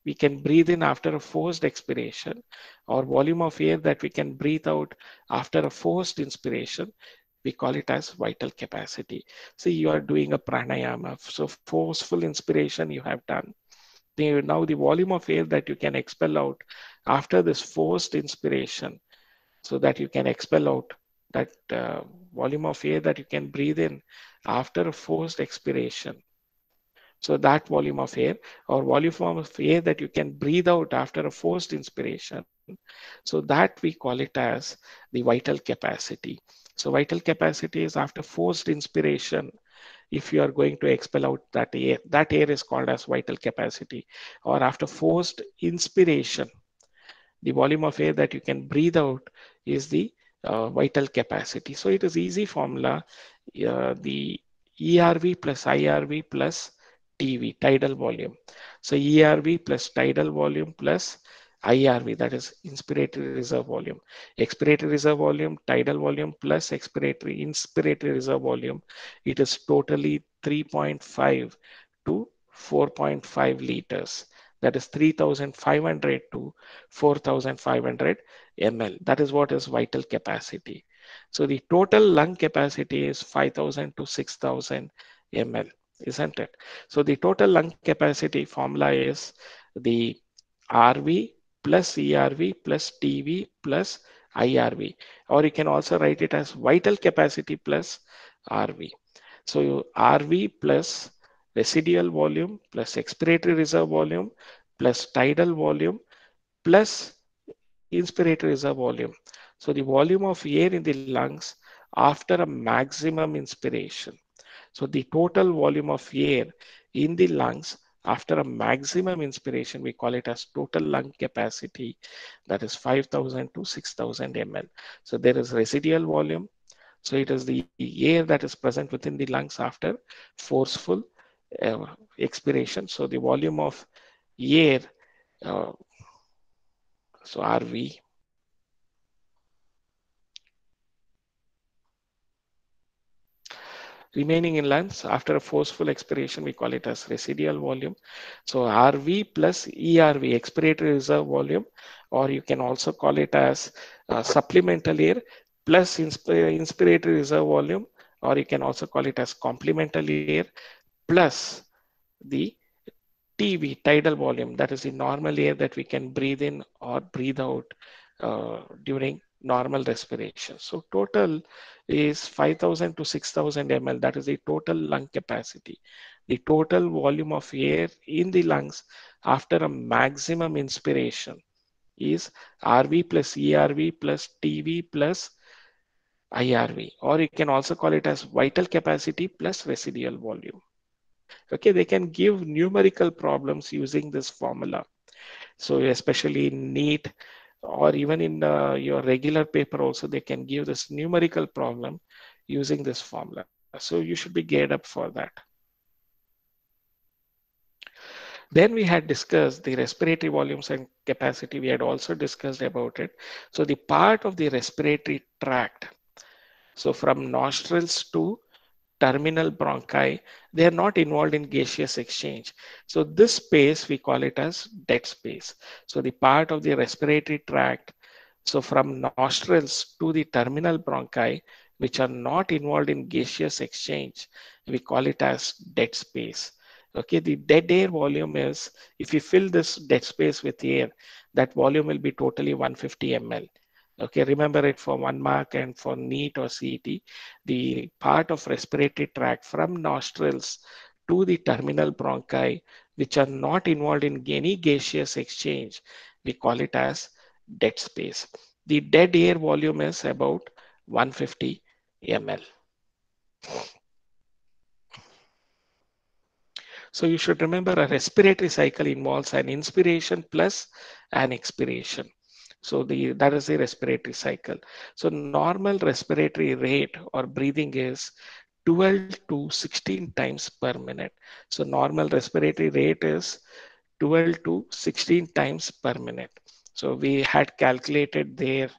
we can breathe in after a forced expiration or volume of air that we can breathe out after a forced inspiration we call it as vital capacity. See you are doing a pranayama so forceful inspiration you have done. Now the volume of air that you can expel out after this forced inspiration so that you can expel out that uh, volume of air that you can breathe in after a forced expiration so that volume of air or volume of air that you can breathe out after a forced inspiration. So that we call it as the vital capacity. So vital capacity is after forced inspiration. If you are going to expel out that air, that air is called as vital capacity or after forced inspiration. The volume of air that you can breathe out is the uh, vital capacity. So it is easy formula. Uh, the ERV plus IRV plus TV, tidal volume. So ERV plus tidal volume plus IRV, that is inspiratory reserve volume. Expiratory reserve volume, tidal volume plus expiratory, inspiratory reserve volume. It is totally 3.5 to 4.5 liters. That is 3,500 to 4,500 ml. That is what is vital capacity. So the total lung capacity is 5,000 to 6,000 ml isn't it? So the total lung capacity formula is the RV plus ERV plus TV plus IRV, or you can also write it as vital capacity plus RV. So RV plus residual volume plus expiratory reserve volume plus tidal volume plus inspiratory reserve volume. So the volume of air in the lungs after a maximum inspiration. So the total volume of air in the lungs after a maximum inspiration, we call it as total lung capacity, that is 5,000 to 6,000 ml. So there is residual volume. So it is the air that is present within the lungs after forceful uh, expiration. So the volume of air, uh, so RV remaining in lungs after a forceful expiration, we call it as residual volume. So RV plus ERV, expiratory reserve volume, or you can also call it as uh, supplemental air plus inspiratory reserve volume, or you can also call it as complemental air plus the TV, tidal volume, that is the normal air that we can breathe in or breathe out uh, during normal respiration. So total is 5000 to 6000 ml. That is the total lung capacity. The total volume of air in the lungs after a maximum inspiration is RV plus ERV plus TV plus IRV, or you can also call it as vital capacity plus residual volume. Okay, they can give numerical problems using this formula. So especially in NEET, or even in uh, your regular paper also they can give this numerical problem using this formula. So you should be geared up for that. Then we had discussed the respiratory volumes and capacity. We had also discussed about it. So the part of the respiratory tract so from nostrils to terminal bronchi, they are not involved in gaseous exchange. So this space, we call it as dead space. So the part of the respiratory tract, so from nostrils to the terminal bronchi, which are not involved in gaseous exchange, we call it as dead space. Okay, the dead air volume is, if you fill this dead space with air, that volume will be totally 150 ml. Okay, remember it for one mark and for NEET or CET, the part of respiratory tract from nostrils to the terminal bronchi, which are not involved in any gaseous exchange, we call it as dead space. The dead air volume is about 150 ml. So you should remember a respiratory cycle involves an inspiration plus an expiration. So the that is the respiratory cycle. So normal respiratory rate or breathing is 12 to 16 times per minute. So normal respiratory rate is 12 to 16 times per minute. So we had calculated there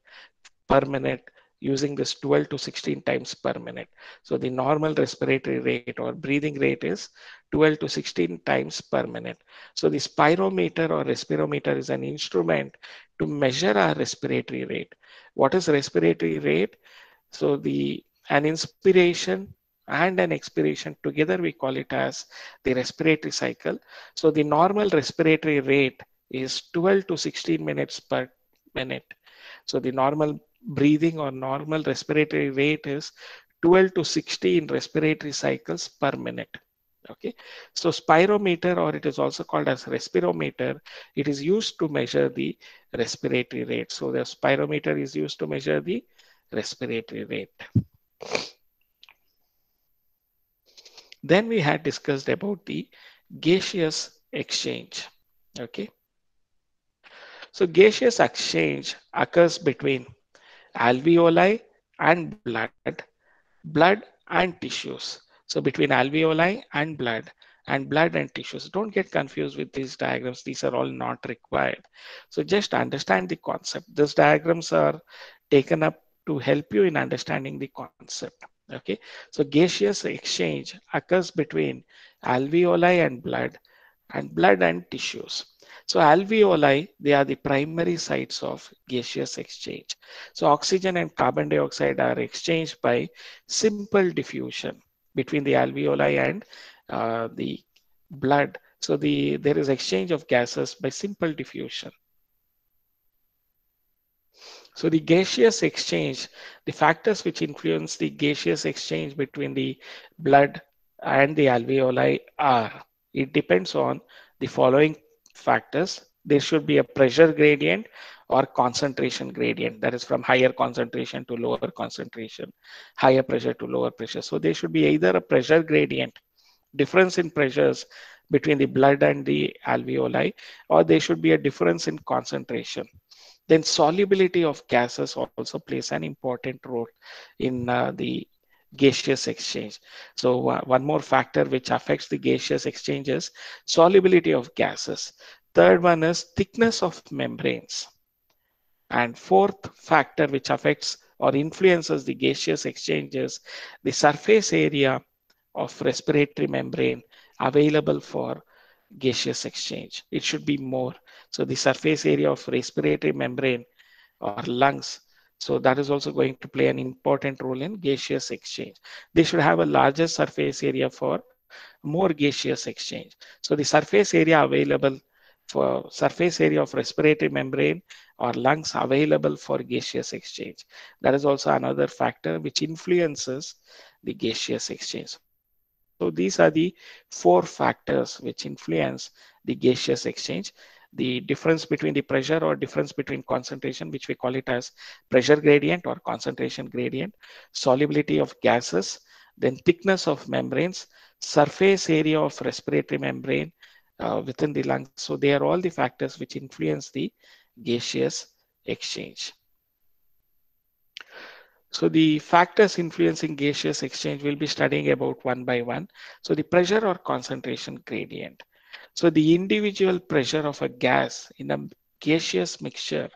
per minute using this 12 to 16 times per minute. So the normal respiratory rate or breathing rate is 12 to 16 times per minute. So the spirometer or respirometer is an instrument to measure our respiratory rate. What is respiratory rate? So the an inspiration and an expiration together we call it as the respiratory cycle. So the normal respiratory rate is 12 to 16 minutes per minute. So the normal breathing or normal respiratory rate is 12 to 16 respiratory cycles per minute. Okay, so spirometer, or it is also called as respirometer, it is used to measure the respiratory rate. So the spirometer is used to measure the respiratory rate. Then we had discussed about the gaseous exchange. Okay. So gaseous exchange occurs between alveoli and blood, blood and tissues. So between alveoli and blood and blood and tissues. Don't get confused with these diagrams. These are all not required. So just understand the concept. These diagrams are taken up to help you in understanding the concept. Okay, so gaseous exchange occurs between alveoli and blood and blood and tissues. So alveoli, they are the primary sites of gaseous exchange. So oxygen and carbon dioxide are exchanged by simple diffusion between the alveoli and uh, the blood. So the there is exchange of gases by simple diffusion. So the gaseous exchange, the factors which influence the gaseous exchange between the blood and the alveoli are, it depends on the following factors, there should be a pressure gradient or concentration gradient that is from higher concentration to lower concentration, higher pressure to lower pressure. So there should be either a pressure gradient, difference in pressures between the blood and the alveoli, or there should be a difference in concentration. Then solubility of gases also plays an important role in uh, the gaseous exchange. So uh, one more factor which affects the gaseous exchange is solubility of gases. Third one is thickness of membranes. And fourth factor which affects or influences the gaseous exchanges, the surface area of respiratory membrane available for gaseous exchange. It should be more. So the surface area of respiratory membrane or lungs so that is also going to play an important role in gaseous exchange. They should have a larger surface area for more gaseous exchange. So the surface area available for surface area of respiratory membrane or lungs available for gaseous exchange. That is also another factor which influences the gaseous exchange. So these are the four factors which influence the gaseous exchange the difference between the pressure or difference between concentration, which we call it as pressure gradient or concentration gradient, solubility of gases, then thickness of membranes, surface area of respiratory membrane uh, within the lungs. So they are all the factors which influence the gaseous exchange. So the factors influencing gaseous exchange will be studying about one by one. So the pressure or concentration gradient. So the individual pressure of a gas in a gaseous mixture,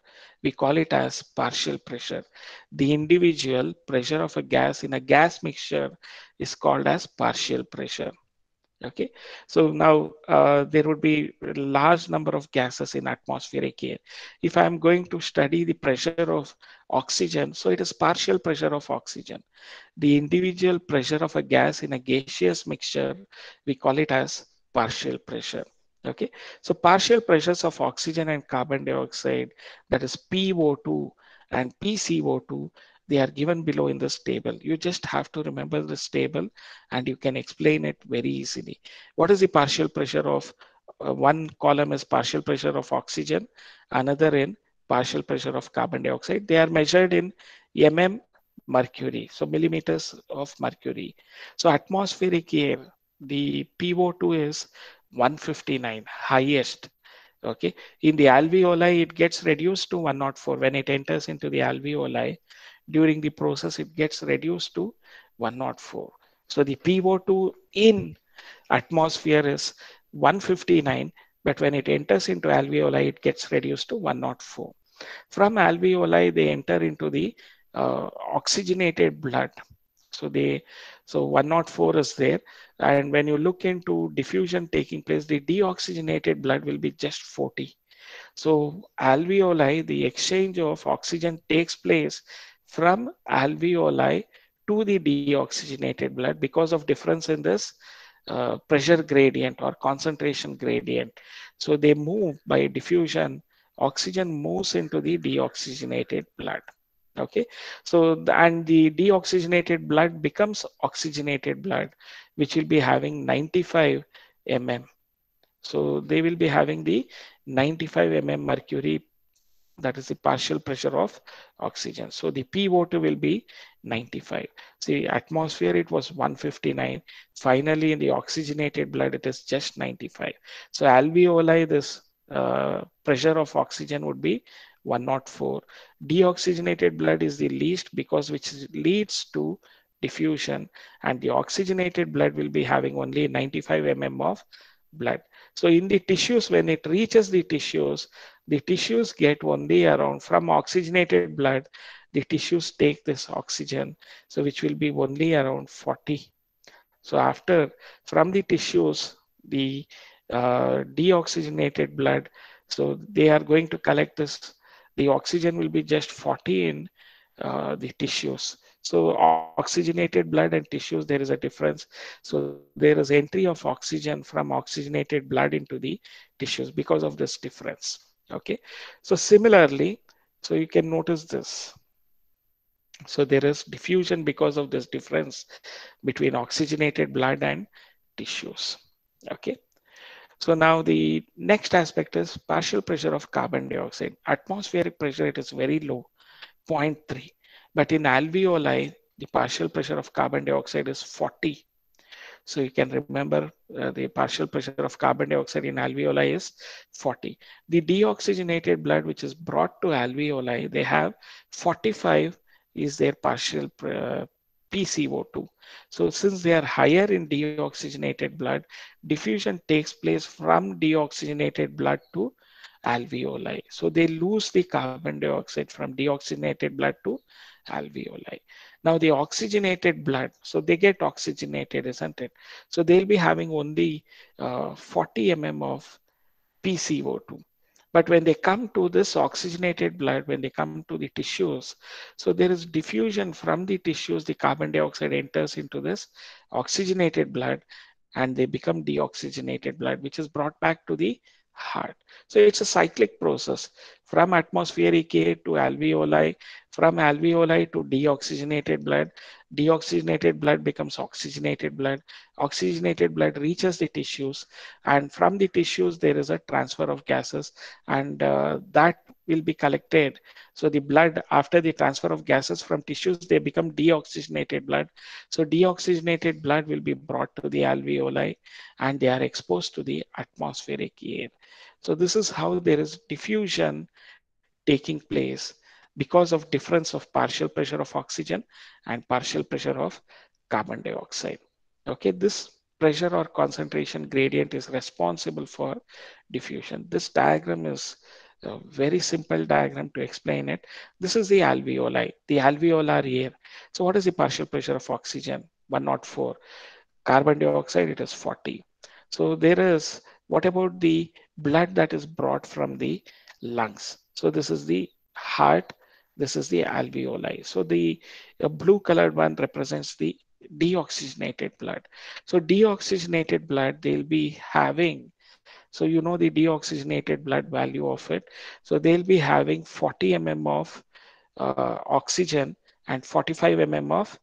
we call it as partial pressure. The individual pressure of a gas in a gas mixture is called as partial pressure. Okay, so now uh, there would be a large number of gases in atmospheric air. If I'm going to study the pressure of oxygen, so it is partial pressure of oxygen. The individual pressure of a gas in a gaseous mixture, we call it as partial pressure. Okay, so partial pressures of oxygen and carbon dioxide, that is PO2 and PCO2, they are given below in this table. You just have to remember this table and you can explain it very easily. What is the partial pressure of uh, one column is partial pressure of oxygen, another in partial pressure of carbon dioxide. They are measured in mm mercury, so millimeters of mercury. So atmospheric air, the PO2 is 159, highest. Okay, in the alveoli, it gets reduced to 104 when it enters into the alveoli. During the process, it gets reduced to 104. So the PO2 in atmosphere is 159, but when it enters into alveoli, it gets reduced to 104. From alveoli, they enter into the uh, oxygenated blood. So they, so 104 is there. And when you look into diffusion taking place, the deoxygenated blood will be just 40. So alveoli, the exchange of oxygen takes place from alveoli to the deoxygenated blood because of difference in this uh, pressure gradient or concentration gradient. So they move by diffusion, oxygen moves into the deoxygenated blood. Okay, so the, and the deoxygenated blood becomes oxygenated blood, which will be having 95 mm. So they will be having the 95 mm mercury that is the partial pressure of oxygen. So the PO2 will be 95. See, atmosphere, it was 159. Finally, in the oxygenated blood, it is just 95. So alveoli, this uh, pressure of oxygen would be 104. Deoxygenated blood is the least because which leads to diffusion and the oxygenated blood will be having only 95 mm of blood. So in the tissues, when it reaches the tissues, the tissues get only around from oxygenated blood, the tissues take this oxygen, so which will be only around 40. So after from the tissues, the uh, deoxygenated blood, so they are going to collect this, the oxygen will be just 40 in uh, the tissues. So oxygenated blood and tissues, there is a difference. So there is entry of oxygen from oxygenated blood into the tissues because of this difference. Okay. So similarly, so you can notice this. So there is diffusion because of this difference between oxygenated blood and tissues. Okay. So now the next aspect is partial pressure of carbon dioxide. Atmospheric pressure, it is very low, 0.3. But in alveoli, the partial pressure of carbon dioxide is 40. So you can remember uh, the partial pressure of carbon dioxide in alveoli is 40. The deoxygenated blood, which is brought to alveoli, they have 45 is their partial uh, PCO2. So since they are higher in deoxygenated blood, diffusion takes place from deoxygenated blood to alveoli. So they lose the carbon dioxide from deoxygenated blood to alveoli. Now the oxygenated blood, so they get oxygenated, isn't it? So they'll be having only uh, 40 mm of PCO2. But when they come to this oxygenated blood, when they come to the tissues, so there is diffusion from the tissues, the carbon dioxide enters into this oxygenated blood and they become deoxygenated blood, which is brought back to the heart. So it's a cyclic process from atmospheric air to alveoli, from alveoli to deoxygenated blood. Deoxygenated blood becomes oxygenated blood. Oxygenated blood reaches the tissues, and from the tissues, there is a transfer of gases, and uh, that will be collected. So the blood, after the transfer of gases from tissues, they become deoxygenated blood. So deoxygenated blood will be brought to the alveoli, and they are exposed to the atmospheric air. So this is how there is diffusion taking place because of difference of partial pressure of oxygen and partial pressure of carbon dioxide. Okay, this pressure or concentration gradient is responsible for diffusion. This diagram is a very simple diagram to explain it. This is the alveoli, the alveolar air. So what is the partial pressure of oxygen? 104. Carbon dioxide, it is 40. So there is, what about the blood that is brought from the lungs? So this is the heart, this is the alveoli. So the blue colored one represents the deoxygenated blood. So deoxygenated blood, they'll be having, so you know the deoxygenated blood value of it. So they'll be having 40 mm of uh, oxygen and 45 mm of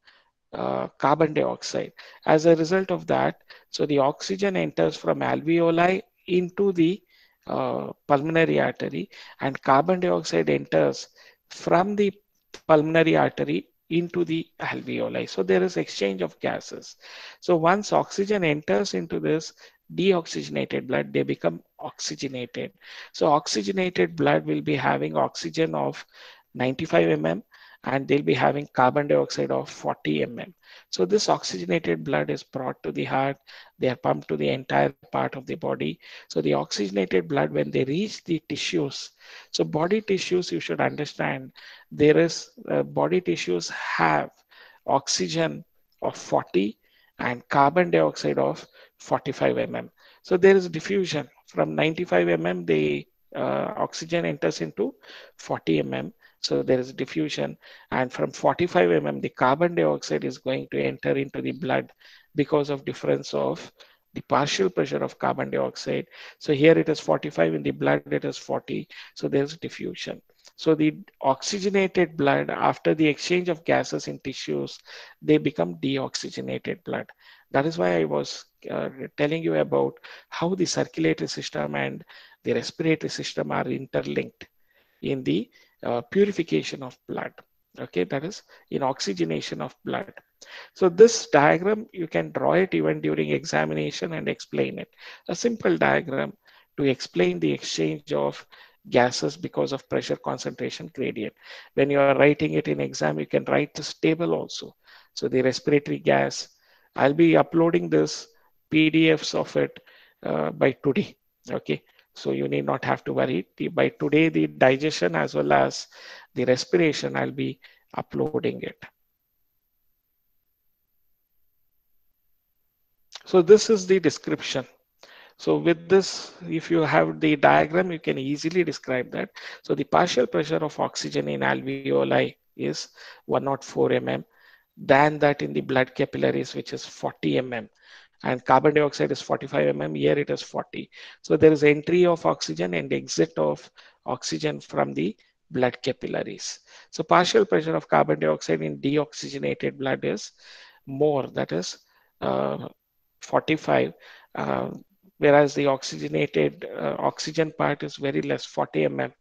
uh, carbon dioxide. As a result of that, so the oxygen enters from alveoli into the uh, pulmonary artery and carbon dioxide enters from the pulmonary artery into the alveoli. So there is exchange of gases. So once oxygen enters into this deoxygenated blood, they become oxygenated. So oxygenated blood will be having oxygen of 95 mm and they'll be having carbon dioxide of 40 mm. So this oxygenated blood is brought to the heart. They are pumped to the entire part of the body. So the oxygenated blood, when they reach the tissues, so body tissues, you should understand, there is uh, body tissues have oxygen of 40 and carbon dioxide of 45 mm. So there is diffusion from 95 mm, the uh, oxygen enters into 40 mm so there is diffusion and from 45 mm, the carbon dioxide is going to enter into the blood because of difference of the partial pressure of carbon dioxide. So here it is 45 in the blood, it is 40. So there's diffusion. So the oxygenated blood after the exchange of gases in tissues, they become deoxygenated blood. That is why I was uh, telling you about how the circulatory system and the respiratory system are interlinked in the uh, purification of blood. Okay, that is in oxygenation of blood. So this diagram, you can draw it even during examination and explain it. A simple diagram to explain the exchange of gases because of pressure concentration gradient. When you are writing it in exam, you can write this table also. So the respiratory gas, I'll be uploading this PDFs of it uh, by today. Okay, so you need not have to worry. By today, the digestion as well as the respiration, I'll be uploading it. So this is the description. So with this, if you have the diagram, you can easily describe that. So the partial pressure of oxygen in alveoli is 104 mm than that in the blood capillaries, which is 40 mm and carbon dioxide is 45 mm here it is 40 so there is entry of oxygen and exit of oxygen from the blood capillaries. So partial pressure of carbon dioxide in deoxygenated blood is more that is uh, 45 uh, whereas the oxygenated uh, oxygen part is very less 40 mm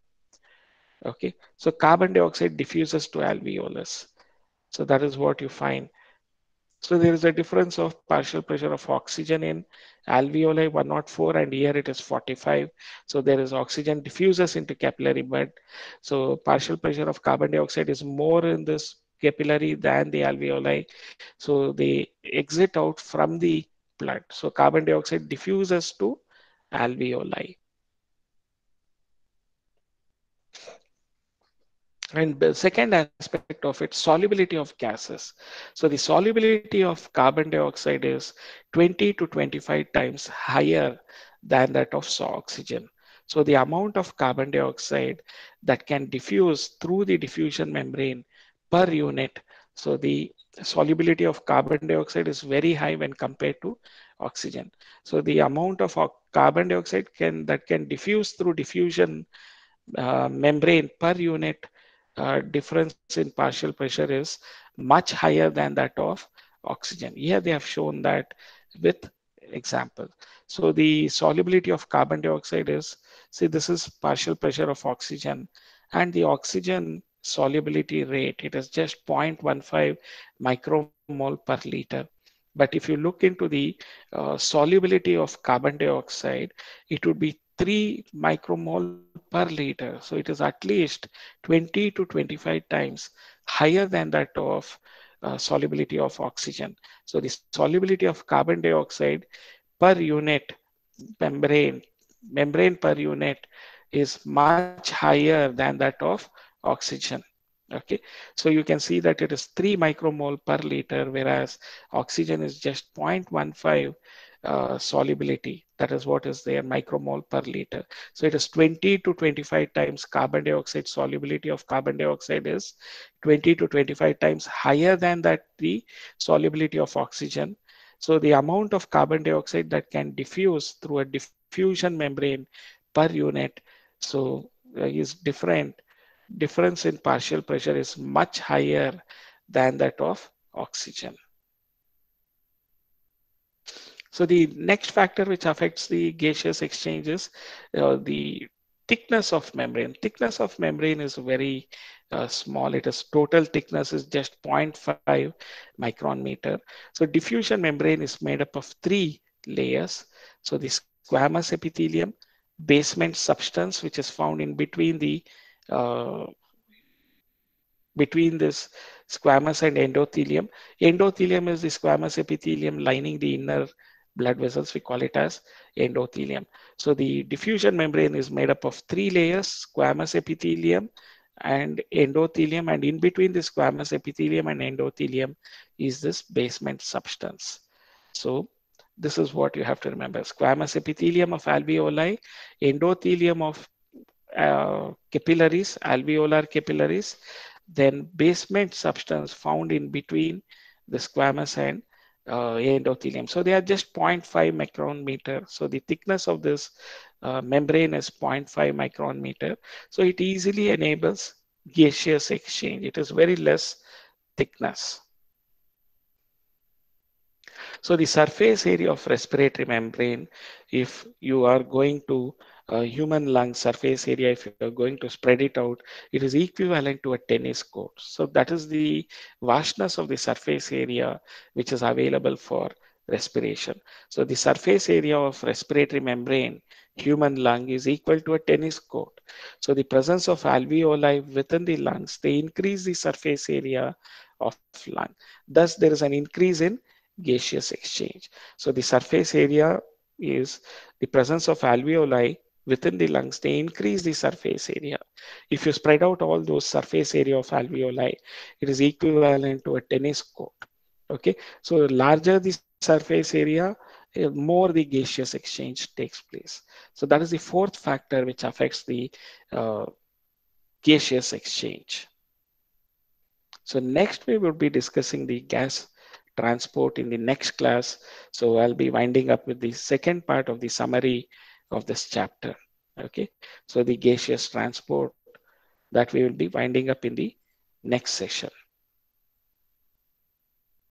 okay? So carbon dioxide diffuses to alveolus. So that is what you find so there is a difference of partial pressure of oxygen in alveoli 104 and here it is 45. So there is oxygen diffuses into capillary bed. So partial pressure of carbon dioxide is more in this capillary than the alveoli. So they exit out from the blood. So carbon dioxide diffuses to alveoli. And the second aspect of it, solubility of gases. So the solubility of carbon dioxide is 20 to 25 times higher than that of oxygen. So the amount of carbon dioxide that can diffuse through the diffusion membrane per unit. So the solubility of carbon dioxide is very high when compared to oxygen. So the amount of carbon dioxide can that can diffuse through diffusion uh, membrane per unit uh, difference in partial pressure is much higher than that of oxygen. Here they have shown that with example. So the solubility of carbon dioxide is, see this is partial pressure of oxygen and the oxygen solubility rate, it is just 0.15 micromole per liter. But if you look into the uh, solubility of carbon dioxide, it would be 3 micromole per liter. So it is at least 20 to 25 times higher than that of uh, solubility of oxygen. So the solubility of carbon dioxide per unit membrane, membrane per unit is much higher than that of oxygen. Okay, so you can see that it is 3 micromole per liter, whereas oxygen is just 0.15 uh, solubility. That is what is there micromole per liter. So it is 20 to 25 times carbon dioxide solubility of carbon dioxide is 20 to 25 times higher than that the solubility of oxygen. So the amount of carbon dioxide that can diffuse through a diffusion membrane per unit so uh, is different difference in partial pressure is much higher than that of oxygen. So the next factor which affects the gaseous exchanges, uh, the thickness of membrane. Thickness of membrane is very uh, small. It is total thickness is just 0.5 micron meter. So diffusion membrane is made up of three layers. So the squamous epithelium, basement substance, which is found in between the uh, between this squamous and endothelium. Endothelium is the squamous epithelium lining the inner blood vessels. We call it as endothelium. So the diffusion membrane is made up of three layers, squamous epithelium and endothelium. And in between the squamous epithelium and endothelium is this basement substance. So this is what you have to remember. Squamous epithelium of alveoli, endothelium of uh, capillaries, alveolar capillaries, then basement substance found in between the squamous and uh, endothelium. So they are just 0.5 micron meter. So the thickness of this uh, membrane is 0.5 micron meter. So it easily enables gaseous exchange. It is very less thickness. So the surface area of respiratory membrane, if you are going to a human lung surface area, if you're going to spread it out, it is equivalent to a tennis court. So that is the vastness of the surface area which is available for respiration. So the surface area of respiratory membrane, human lung is equal to a tennis court. So the presence of alveoli within the lungs, they increase the surface area of lung. Thus, there is an increase in gaseous exchange. So the surface area is the presence of alveoli within the lungs, they increase the surface area. If you spread out all those surface area of alveoli, it is equivalent to a tennis court. Okay, so larger the surface area, eh, more the gaseous exchange takes place. So that is the fourth factor which affects the uh, gaseous exchange. So next we will be discussing the gas transport in the next class. So I'll be winding up with the second part of the summary of this chapter. Okay, so the gaseous transport that we will be winding up in the next session.